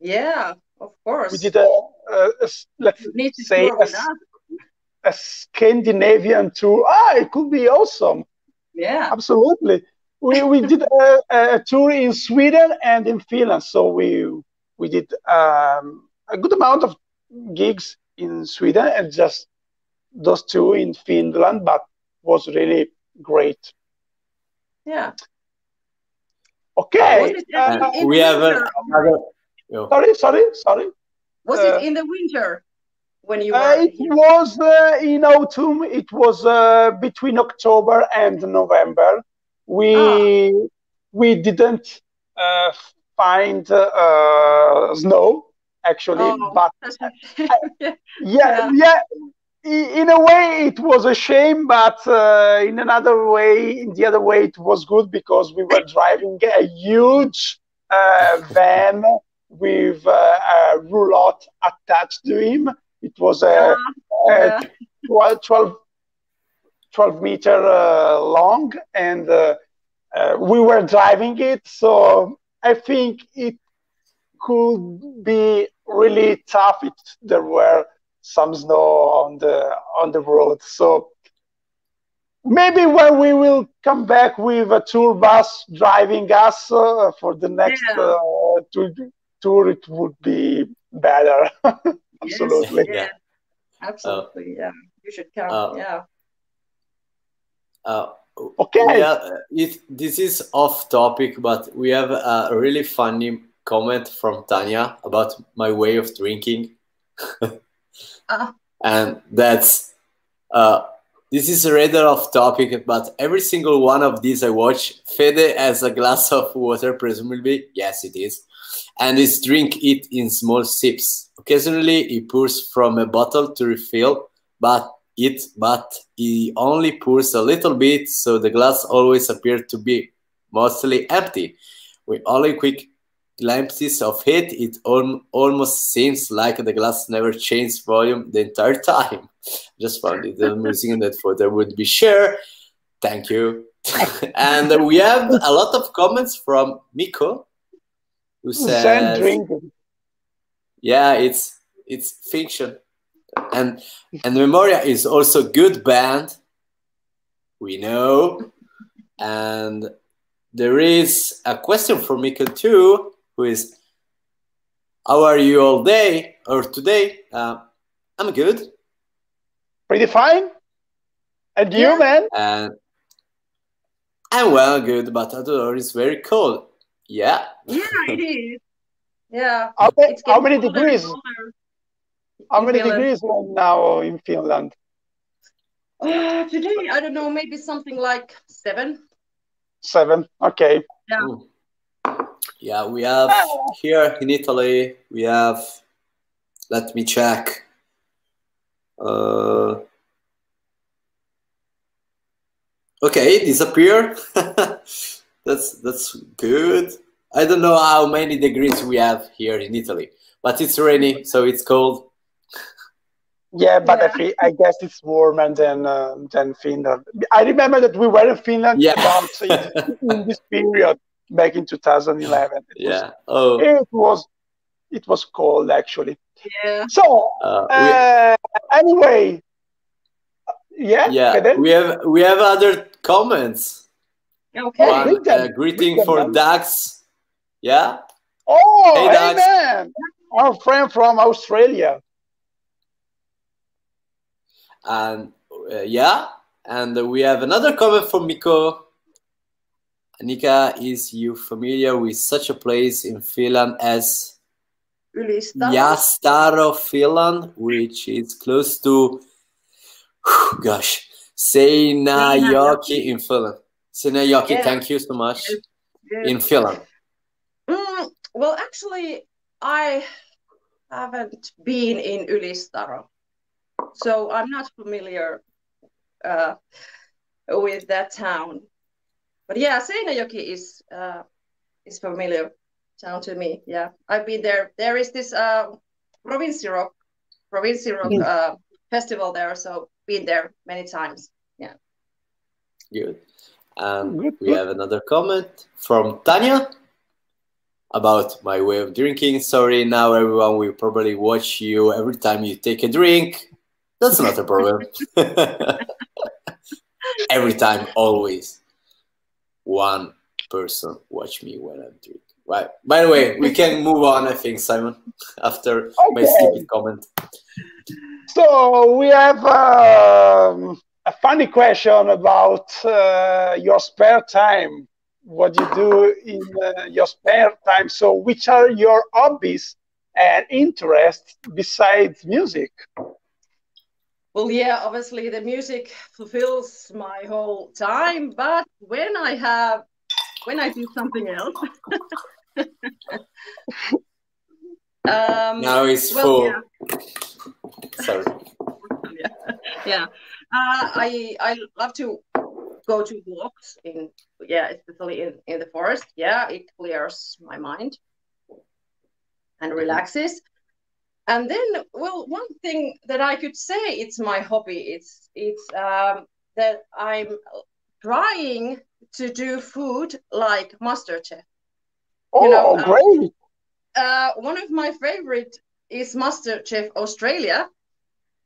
Yeah, of course. We did a, a, a s- let's need to say a, with s- us. a Scandinavian tour. Ah, it could be awesome. Yeah. Absolutely. We, we did a, a tour in Sweden and in Finland. So we we did um, a good amount of gigs in Sweden and just those two in Finland, but was really great. Yeah. Okay. Uh, in, in we have a- winter? another. Yo. sorry, sorry, sorry. Was uh, it in the winter when you Uh, were it here? was uh, in autumn. It was uh, between October and November. We oh. we didn't uh, find uh, snow actually, oh, but <laughs> yeah, yeah, yeah, In a way, it was a shame, but uh, in another way, in the other way, it was good because we were driving a huge uh, van with uh, a roulotte attached to him. It was a, a 12, 12, 12 meter uh, long, and uh, uh, we were driving it. So I think it could be really tough if there were some snow on the on the road. So maybe when we will come back with a tour bus driving us uh, for the next yeah. uh, tour, tour, it would be better. <laughs> Absolutely. Yes, yeah. Absolutely. Uh, yeah. You should come. Uh, yeah. Uh, okay. Yeah, it, this is off topic, but we have a really funny comment from Tanya about my way of drinking. uh. <laughs> And that's uh, this is rather off topic, but every single one of these I watch, Fede has a glass of water, presumably. Yes, it is. And is drink it in small sips. Occasionally, he pours from a bottle to refill, but it but he only pours a little bit, so the glass always appears to be mostly empty. With only quick glimpses of it, it al almost seems like the glass never changed volume the entire time. <laughs> Just found it amusing that photo would be shared. Thank you. <laughs> and we have a lot of comments from Miko, who says, "Yeah, it's it's fiction." And and Memoira is also good band. We know, and there is a question for Miko too, who is, "How are you all day or today?" Uh, I'm good. Pretty fine. And you, yeah. man? And I'm well, good, but outdoor is very cold. Yeah. Yeah, it is. Yeah. How, how many degrees? How many Finland. degrees right now in Finland? Uh, today, I don't know, maybe something like seven. Seven, okay. Yeah. Ooh. Yeah, we have here in Italy, we have, let me check. Uh, okay, disappear. <laughs> that's that's good. I don't know how many degrees we have here in Italy, but it's rainy, so it's cold. Yeah, but yeah. I, think, I guess it's warmer than uh, than Finland. I remember that we were in Finland yeah. about in this period back in 2011. It yeah. Was, oh. It was it was cold actually. Yeah. So uh, uh, anyway, yeah. Yeah. We have we have other comments. Okay. One, uh, greeting for Dax. Yeah. Oh, hey, hey man, our friend from Australia and uh, yeah and we have another comment from miko Annika, is you familiar with such a place in Finland as Ylistaro, Finland, which is close to, whew, gosh, Seinäjoki in Finland. Seinäjoki, yeah. thank you so much. Yeah. In Finland. Mm, well, actually, I haven't been in Ylistaro so I'm not familiar uh, with that town. But yeah, Seinäjoki is uh, is familiar town to me. Yeah, I've been there. There is this uh, Provinssi Rock, Provinssi Rock mm. uh, festival there, so been there many times. Yeah. Good. Um, good, we good. have another comment from Tanya about my way of drinking. Sorry, now everyone will probably watch you every time you take a drink. That's not a problem. <laughs> Every time, always. One person watch me when I'm drinking. Right. By the way, we can move on, I think, Simon, <laughs> after okay. my stupid comment. So we have um, a funny question about uh, your spare time. What you do in uh, your spare time. So, which are your hobbies and interests besides music? Well, yeah, obviously the music fulfills my whole time, but when I have, when I do something else, <laughs> um, now it's well, full. Yeah. Sorry. yeah, <laughs> yeah. Uh, I I love to go to walks in yeah, especially in in the forest. Yeah, it clears my mind and mm-hmm. relaxes and then well one thing that i could say it's my hobby. It's it's um, that i'm trying to do food like masterchef. Oh you know, um, great. uh, one of my favorite is masterchef australia.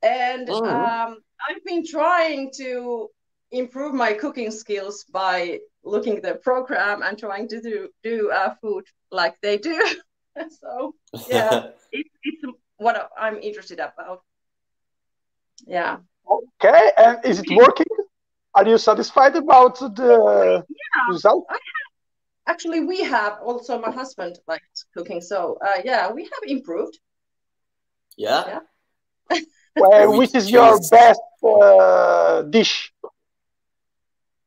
And oh. um, i've been trying to improve my cooking skills by looking the program and trying to do do uh, food like they do. <laughs> So yeah <laughs> it, it's what I'm interested about. Yeah. Okay, and is it working? Are you satisfied about the yeah, result? Actually, we have also my husband likes cooking, so uh, yeah, we have improved. Yeah. yeah. <laughs> well, which is your best uh, dish?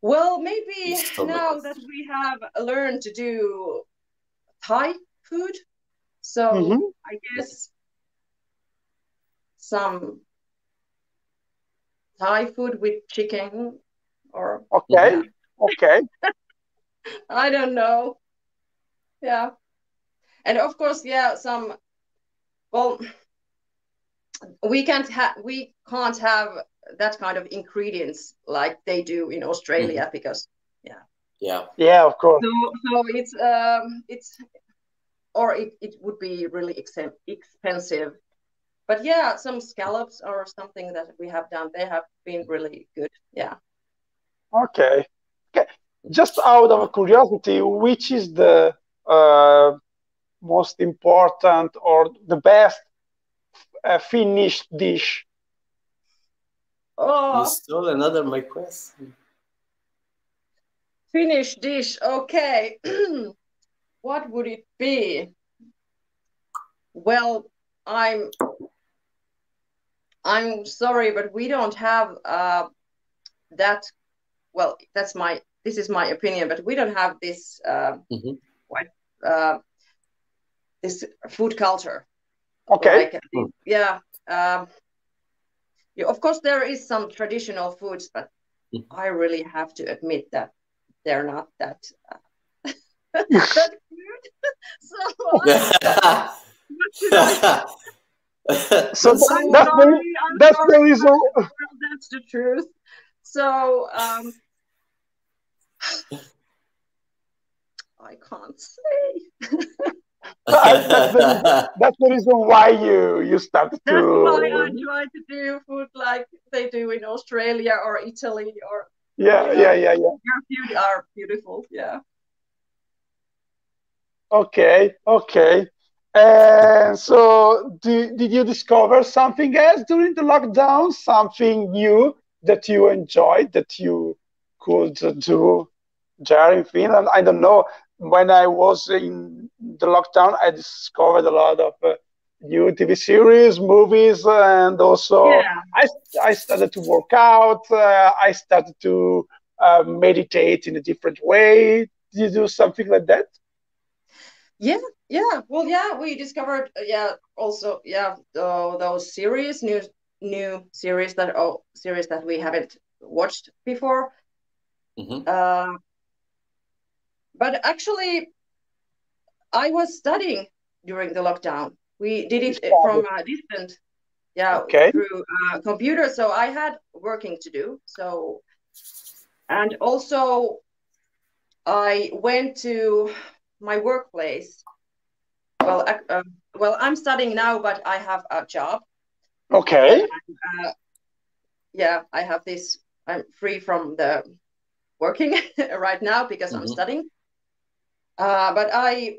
Well, maybe now that we have learned to do Thai food, so mm -hmm. I guess some Thai food with chicken or okay, yeah. okay. <laughs> I don't know. Yeah, and of course, yeah, some. Well, we can't have we can't have that kind of ingredients like they do in Australia mm. because yeah. Yeah. Yeah, of course. So, so it's um it's or it, it would be really ex expensive but yeah, some scallops or something that we have done, they have been really good. Yeah. Okay. Okay. Just out of curiosity, which is the uh, most important or the best uh, finished dish? Oh. You stole another my question. Finnish dish. Okay. <clears throat> what would it be? Well, I'm I'm sorry, but we don't have uh, that. Well, that's my. This is my opinion, but we don't have this. Uh, mm-hmm. uh, this food culture. Okay. Like, mm. Yeah. Um, yeah. Of course, there is some traditional foods, but mm. I really have to admit that they're not that. <laughs> Uh, <laughs> that good. <laughs> so. So that, that's, the, that's the reason. That's the truth. So um, <sighs> I can't say. that's, <laughs> the, that's, the, reason why you you started to. That's why I try to do food like they do in Australia or Italy or. Yeah, you know, yeah, yeah, yeah. Your food are beautiful. Yeah. Okay, okay. And so, do, did you discover something else during the lockdown? Something new that you enjoyed that you could do there in Finland? I don't know. When I was in the lockdown, I discovered a lot of uh, new TV series, movies, and also yeah. I, I started to work out. Uh, I started to uh, meditate in a different way. Did you do something like that? Yeah, yeah. Well, yeah, we discovered, uh, yeah, also, yeah, uh, those series, new new series that oh series that we haven't watched before. Mm-hmm. Uh, but actually, I was studying during the lockdown. We did it from a distant, yeah, okay. through uh, computer. So I had working to do. So, and also, I went to my workplace. Well, uh, well, I'm studying now, but I have a job. Okay. uh, yeah, I have this. I'm free from the working <laughs> right now because mm-hmm. I'm studying. Uh, but I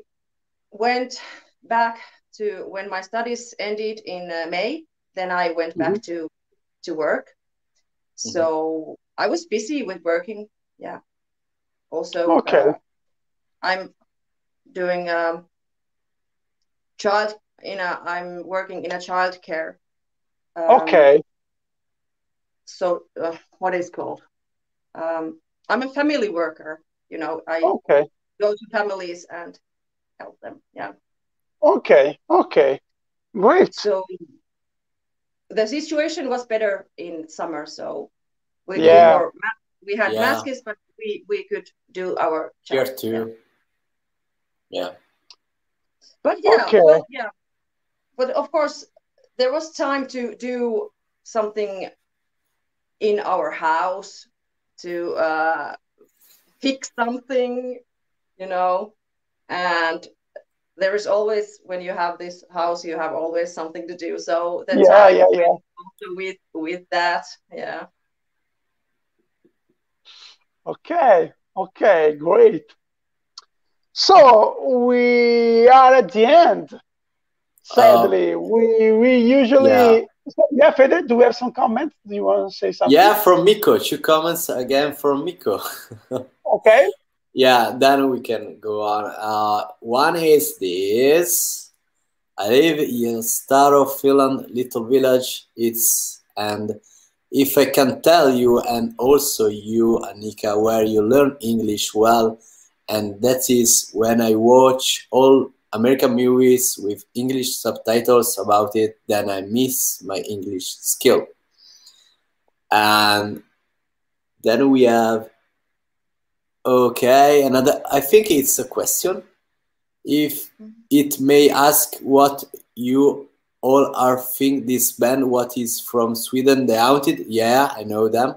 went back to when my studies ended in uh, May. Then I went mm-hmm. back to to work. Mm-hmm. So I was busy with working. Yeah. Also, okay. Uh, I'm doing a child in a I'm working in a childcare. Um, okay. so uh, what is called um, i'm a family worker you know i Okay. go to families and help them yeah Okay. Okay. Great. so the situation was better in summer so we Yeah. more ma- we had Yeah. masks but we we could do our Here job, too. Yeah. Yeah. but yeah Okay. well yeah but of course there was time to do something in our house to uh, fix something you know and there is always when you have this house you have always something to do so the Yeah, time yeah, yeah. also with with that yeah Okay. Okay. Great. So we are at the end. Sadly, we we usually Yeah. yeah. Fede, do we have some comments? Do you want to say something? Yeah, from Miko. Two comments again from Miko. <laughs> Okay. yeah, then we can go on. Uh, one is this. I live in Staro, Finland, little village. It's and if I can tell you, and also you, Annika, where you learn English well, and that is when I watch all American movies with English subtitles about it, then I miss my English skill. And then we have okay, another I think it's a question. If mm-hmm. it may ask what you all are think this band what is from Sweden, the Haunted, yeah, I know them.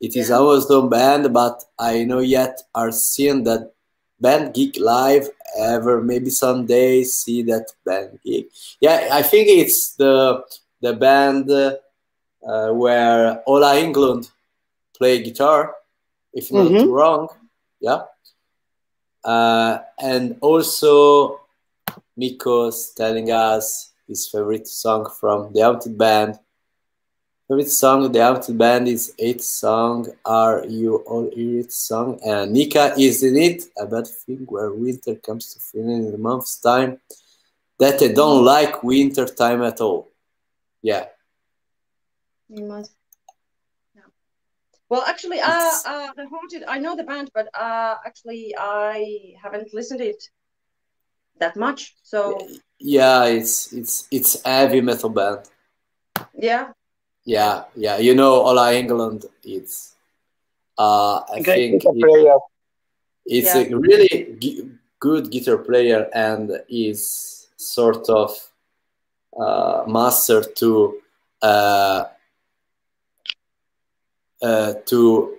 It is Yeah. Amazon band, but I know yet are seeing that band gig live ever maybe someday see that band gig. Yeah, I think it's the the band uh, where Ola Englund play guitar, if not Mhm. wrong. Yeah. Uh, and also Mikos telling us his favorite song from the Haunted Band. Favorite song of the Haunted Band is eighth song. Are you all hear it song? And Nika is in it. A bad thing where winter comes to Finland in a month's time. That I don't like winter time at all. Yeah. You must. Yeah. Well, actually, uh, uh, the haunted. I know the band, but uh, actually, I haven't listened it that much. So Yeah, it's it's it's heavy metal band. yeah, Yeah, yeah. You know, Ola Englund. It's uh, I Great think it- it's Yeah. a really g- good guitar player and is sort of uh, master to uh, uh, to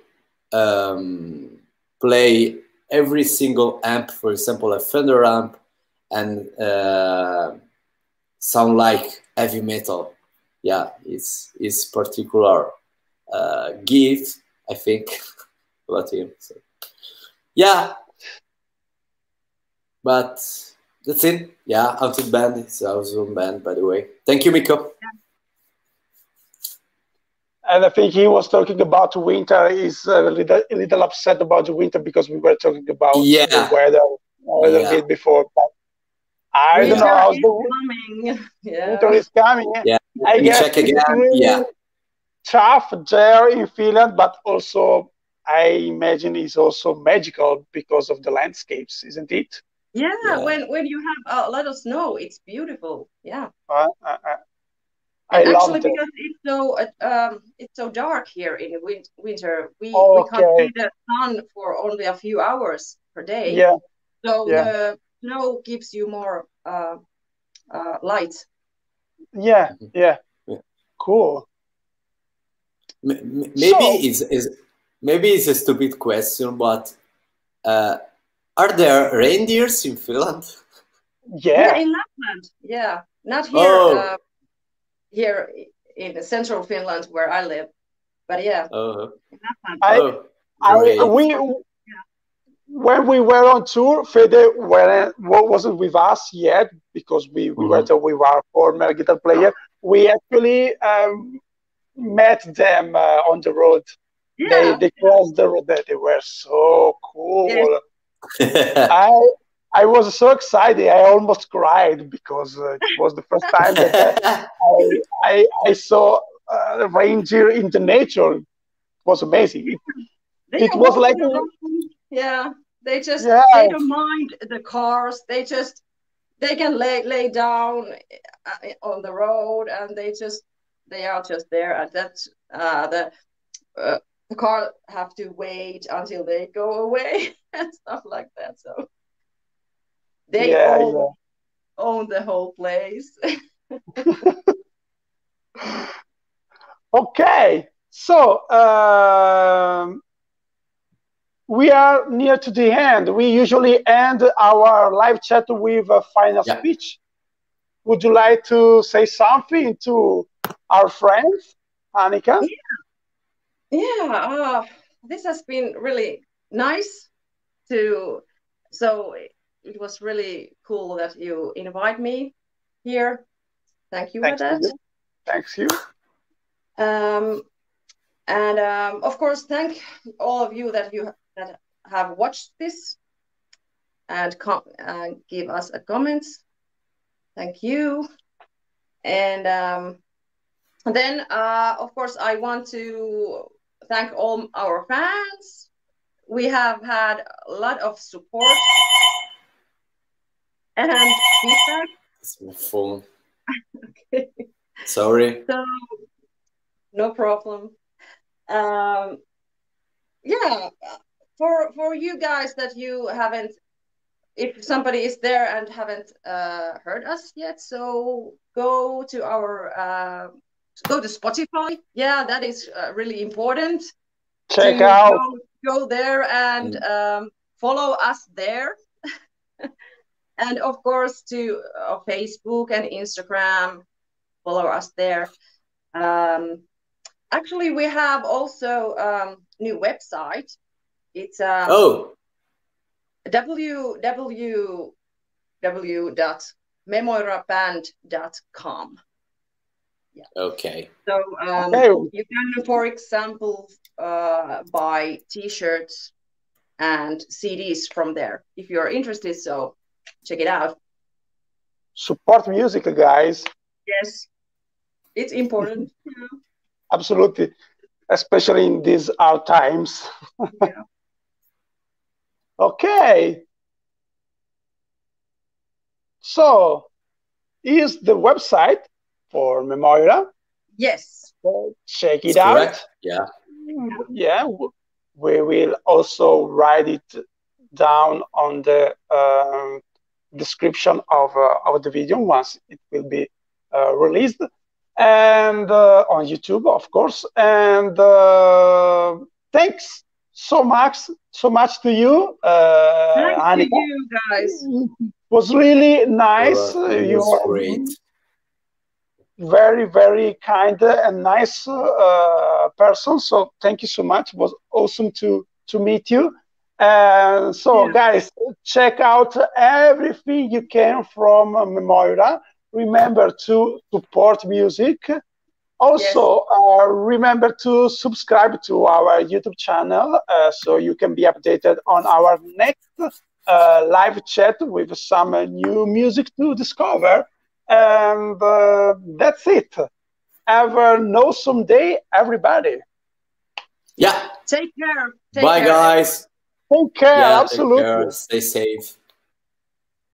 um, play every single amp. For example, a Fender amp and uh, sound like heavy metal. Yeah, it's it's particular uh, gift, I think, <laughs> about him. So, yeah, but that's it. Yeah, Haunted Band is our Zoom band, by the way. Thank you, Miko. And I think he was talking about winter. He's a little, a little upset about the winter because we were talking about Yeah. the weather a little Yeah. bit before. But I don't know how is the coming. <laughs> Yeah. winter is coming. Yeah. I We guess check again. really Yeah. tough there in Finland, but also I imagine it's also magical because of the landscapes, isn't it? yeah, Yeah. When when you have a lot of snow, it's beautiful. Yeah. Uh, uh, uh, I And love actually, it. because it's so uh, um, it's so dark here in win- winter, we, we can't Okay. see the sun for only a few hours per day. Yeah, So Yeah. the snow gives you more uh, uh, light. Yeah, yeah. Yeah. Cool. M- m- maybe So- it's, it's maybe it's a stupid question, but uh, are there reindeers in Finland? Yeah, in Lapland. Yeah, not here. Oh. Uh, here in central Finland where I live, but yeah, Oh, in Lapland. I, oh, I, we, when we were on tour, Fede were, wasn't with us yet because we, we were Mhm. there with our former guitar player. We actually um, met them uh, on the road. yeah, They, they crossed the road. They were so cool. Yeah. <laughs> I I was so excited. I almost cried because uh, it was the first time that <laughs> I, I, I saw uh, reindeer in the nature. It was amazing. It, it was like yeah, they just yeah. they don't mind the cars. They just they can lay lay down uh, on the road and they just they are just there and that's uh, the uh, the car have to wait until they go away <laughs> and stuff like that so they yeah, own, yeah. own the whole place <laughs> <laughs> okay so um, we are near to the end. We usually end our live chat with a final yeah. speech. Would you like to say something to our friends, Annika? Yeah, yeah uh, this has been really nice to. So it was really cool that you invite me here. Thank you Thanks for that. You. Thanks you. Um, and um, of course, thank all of you that you that have watched this and uh, give us a comment. Thank you. And um, then, uh, of course, I want to thank all our fans. We have had a lot of support and feedback. It's my phone. <laughs> okay. Sorry. So, no problem. Um, yeah, for for you guys that you haven't if somebody is there and haven't uh, heard us yet so go to our uh, go to spotify. Yeah that is uh, really important. Check out. go, go, there and mm. um, follow us there. <laughs> And of course to uh, facebook and instagram follow us there. Um, actually we have also um, new website it's um, oh www.memoiraband.com. Yeah. Okay. So um, okay. you can, for example, uh, buy T-shirts and CDs from there if you're interested. So check it out. Support music, guys. Yes, it's important. <laughs> Absolutely, especially in these hard times. yeah. Okay. So, is the website for Memoira? Yes. check it out. Correct. Yeah. Yeah. We will also write it down on the uh, description of, uh, of the video once it will be uh, released and uh, on YouTube, of course. And uh, thanks so much, so much to you, uh, Thank Annika. you, guys. It was really nice. Uh, you are great. Very, very kind and nice uh, person. So thank you so much. It was awesome to to meet you. And so, yeah. guys, check out everything you can from Memoira. Remember to support music also, yes. uh, remember to subscribe to our YouTube channel uh, so you can be updated on our next uh, live chat with some new music to discover. And uh, that's it. Have an awesome day, everybody. Yeah. Take care. Take Bye, care. guys. Take care. Yeah, Absolutely. Take care. Stay safe.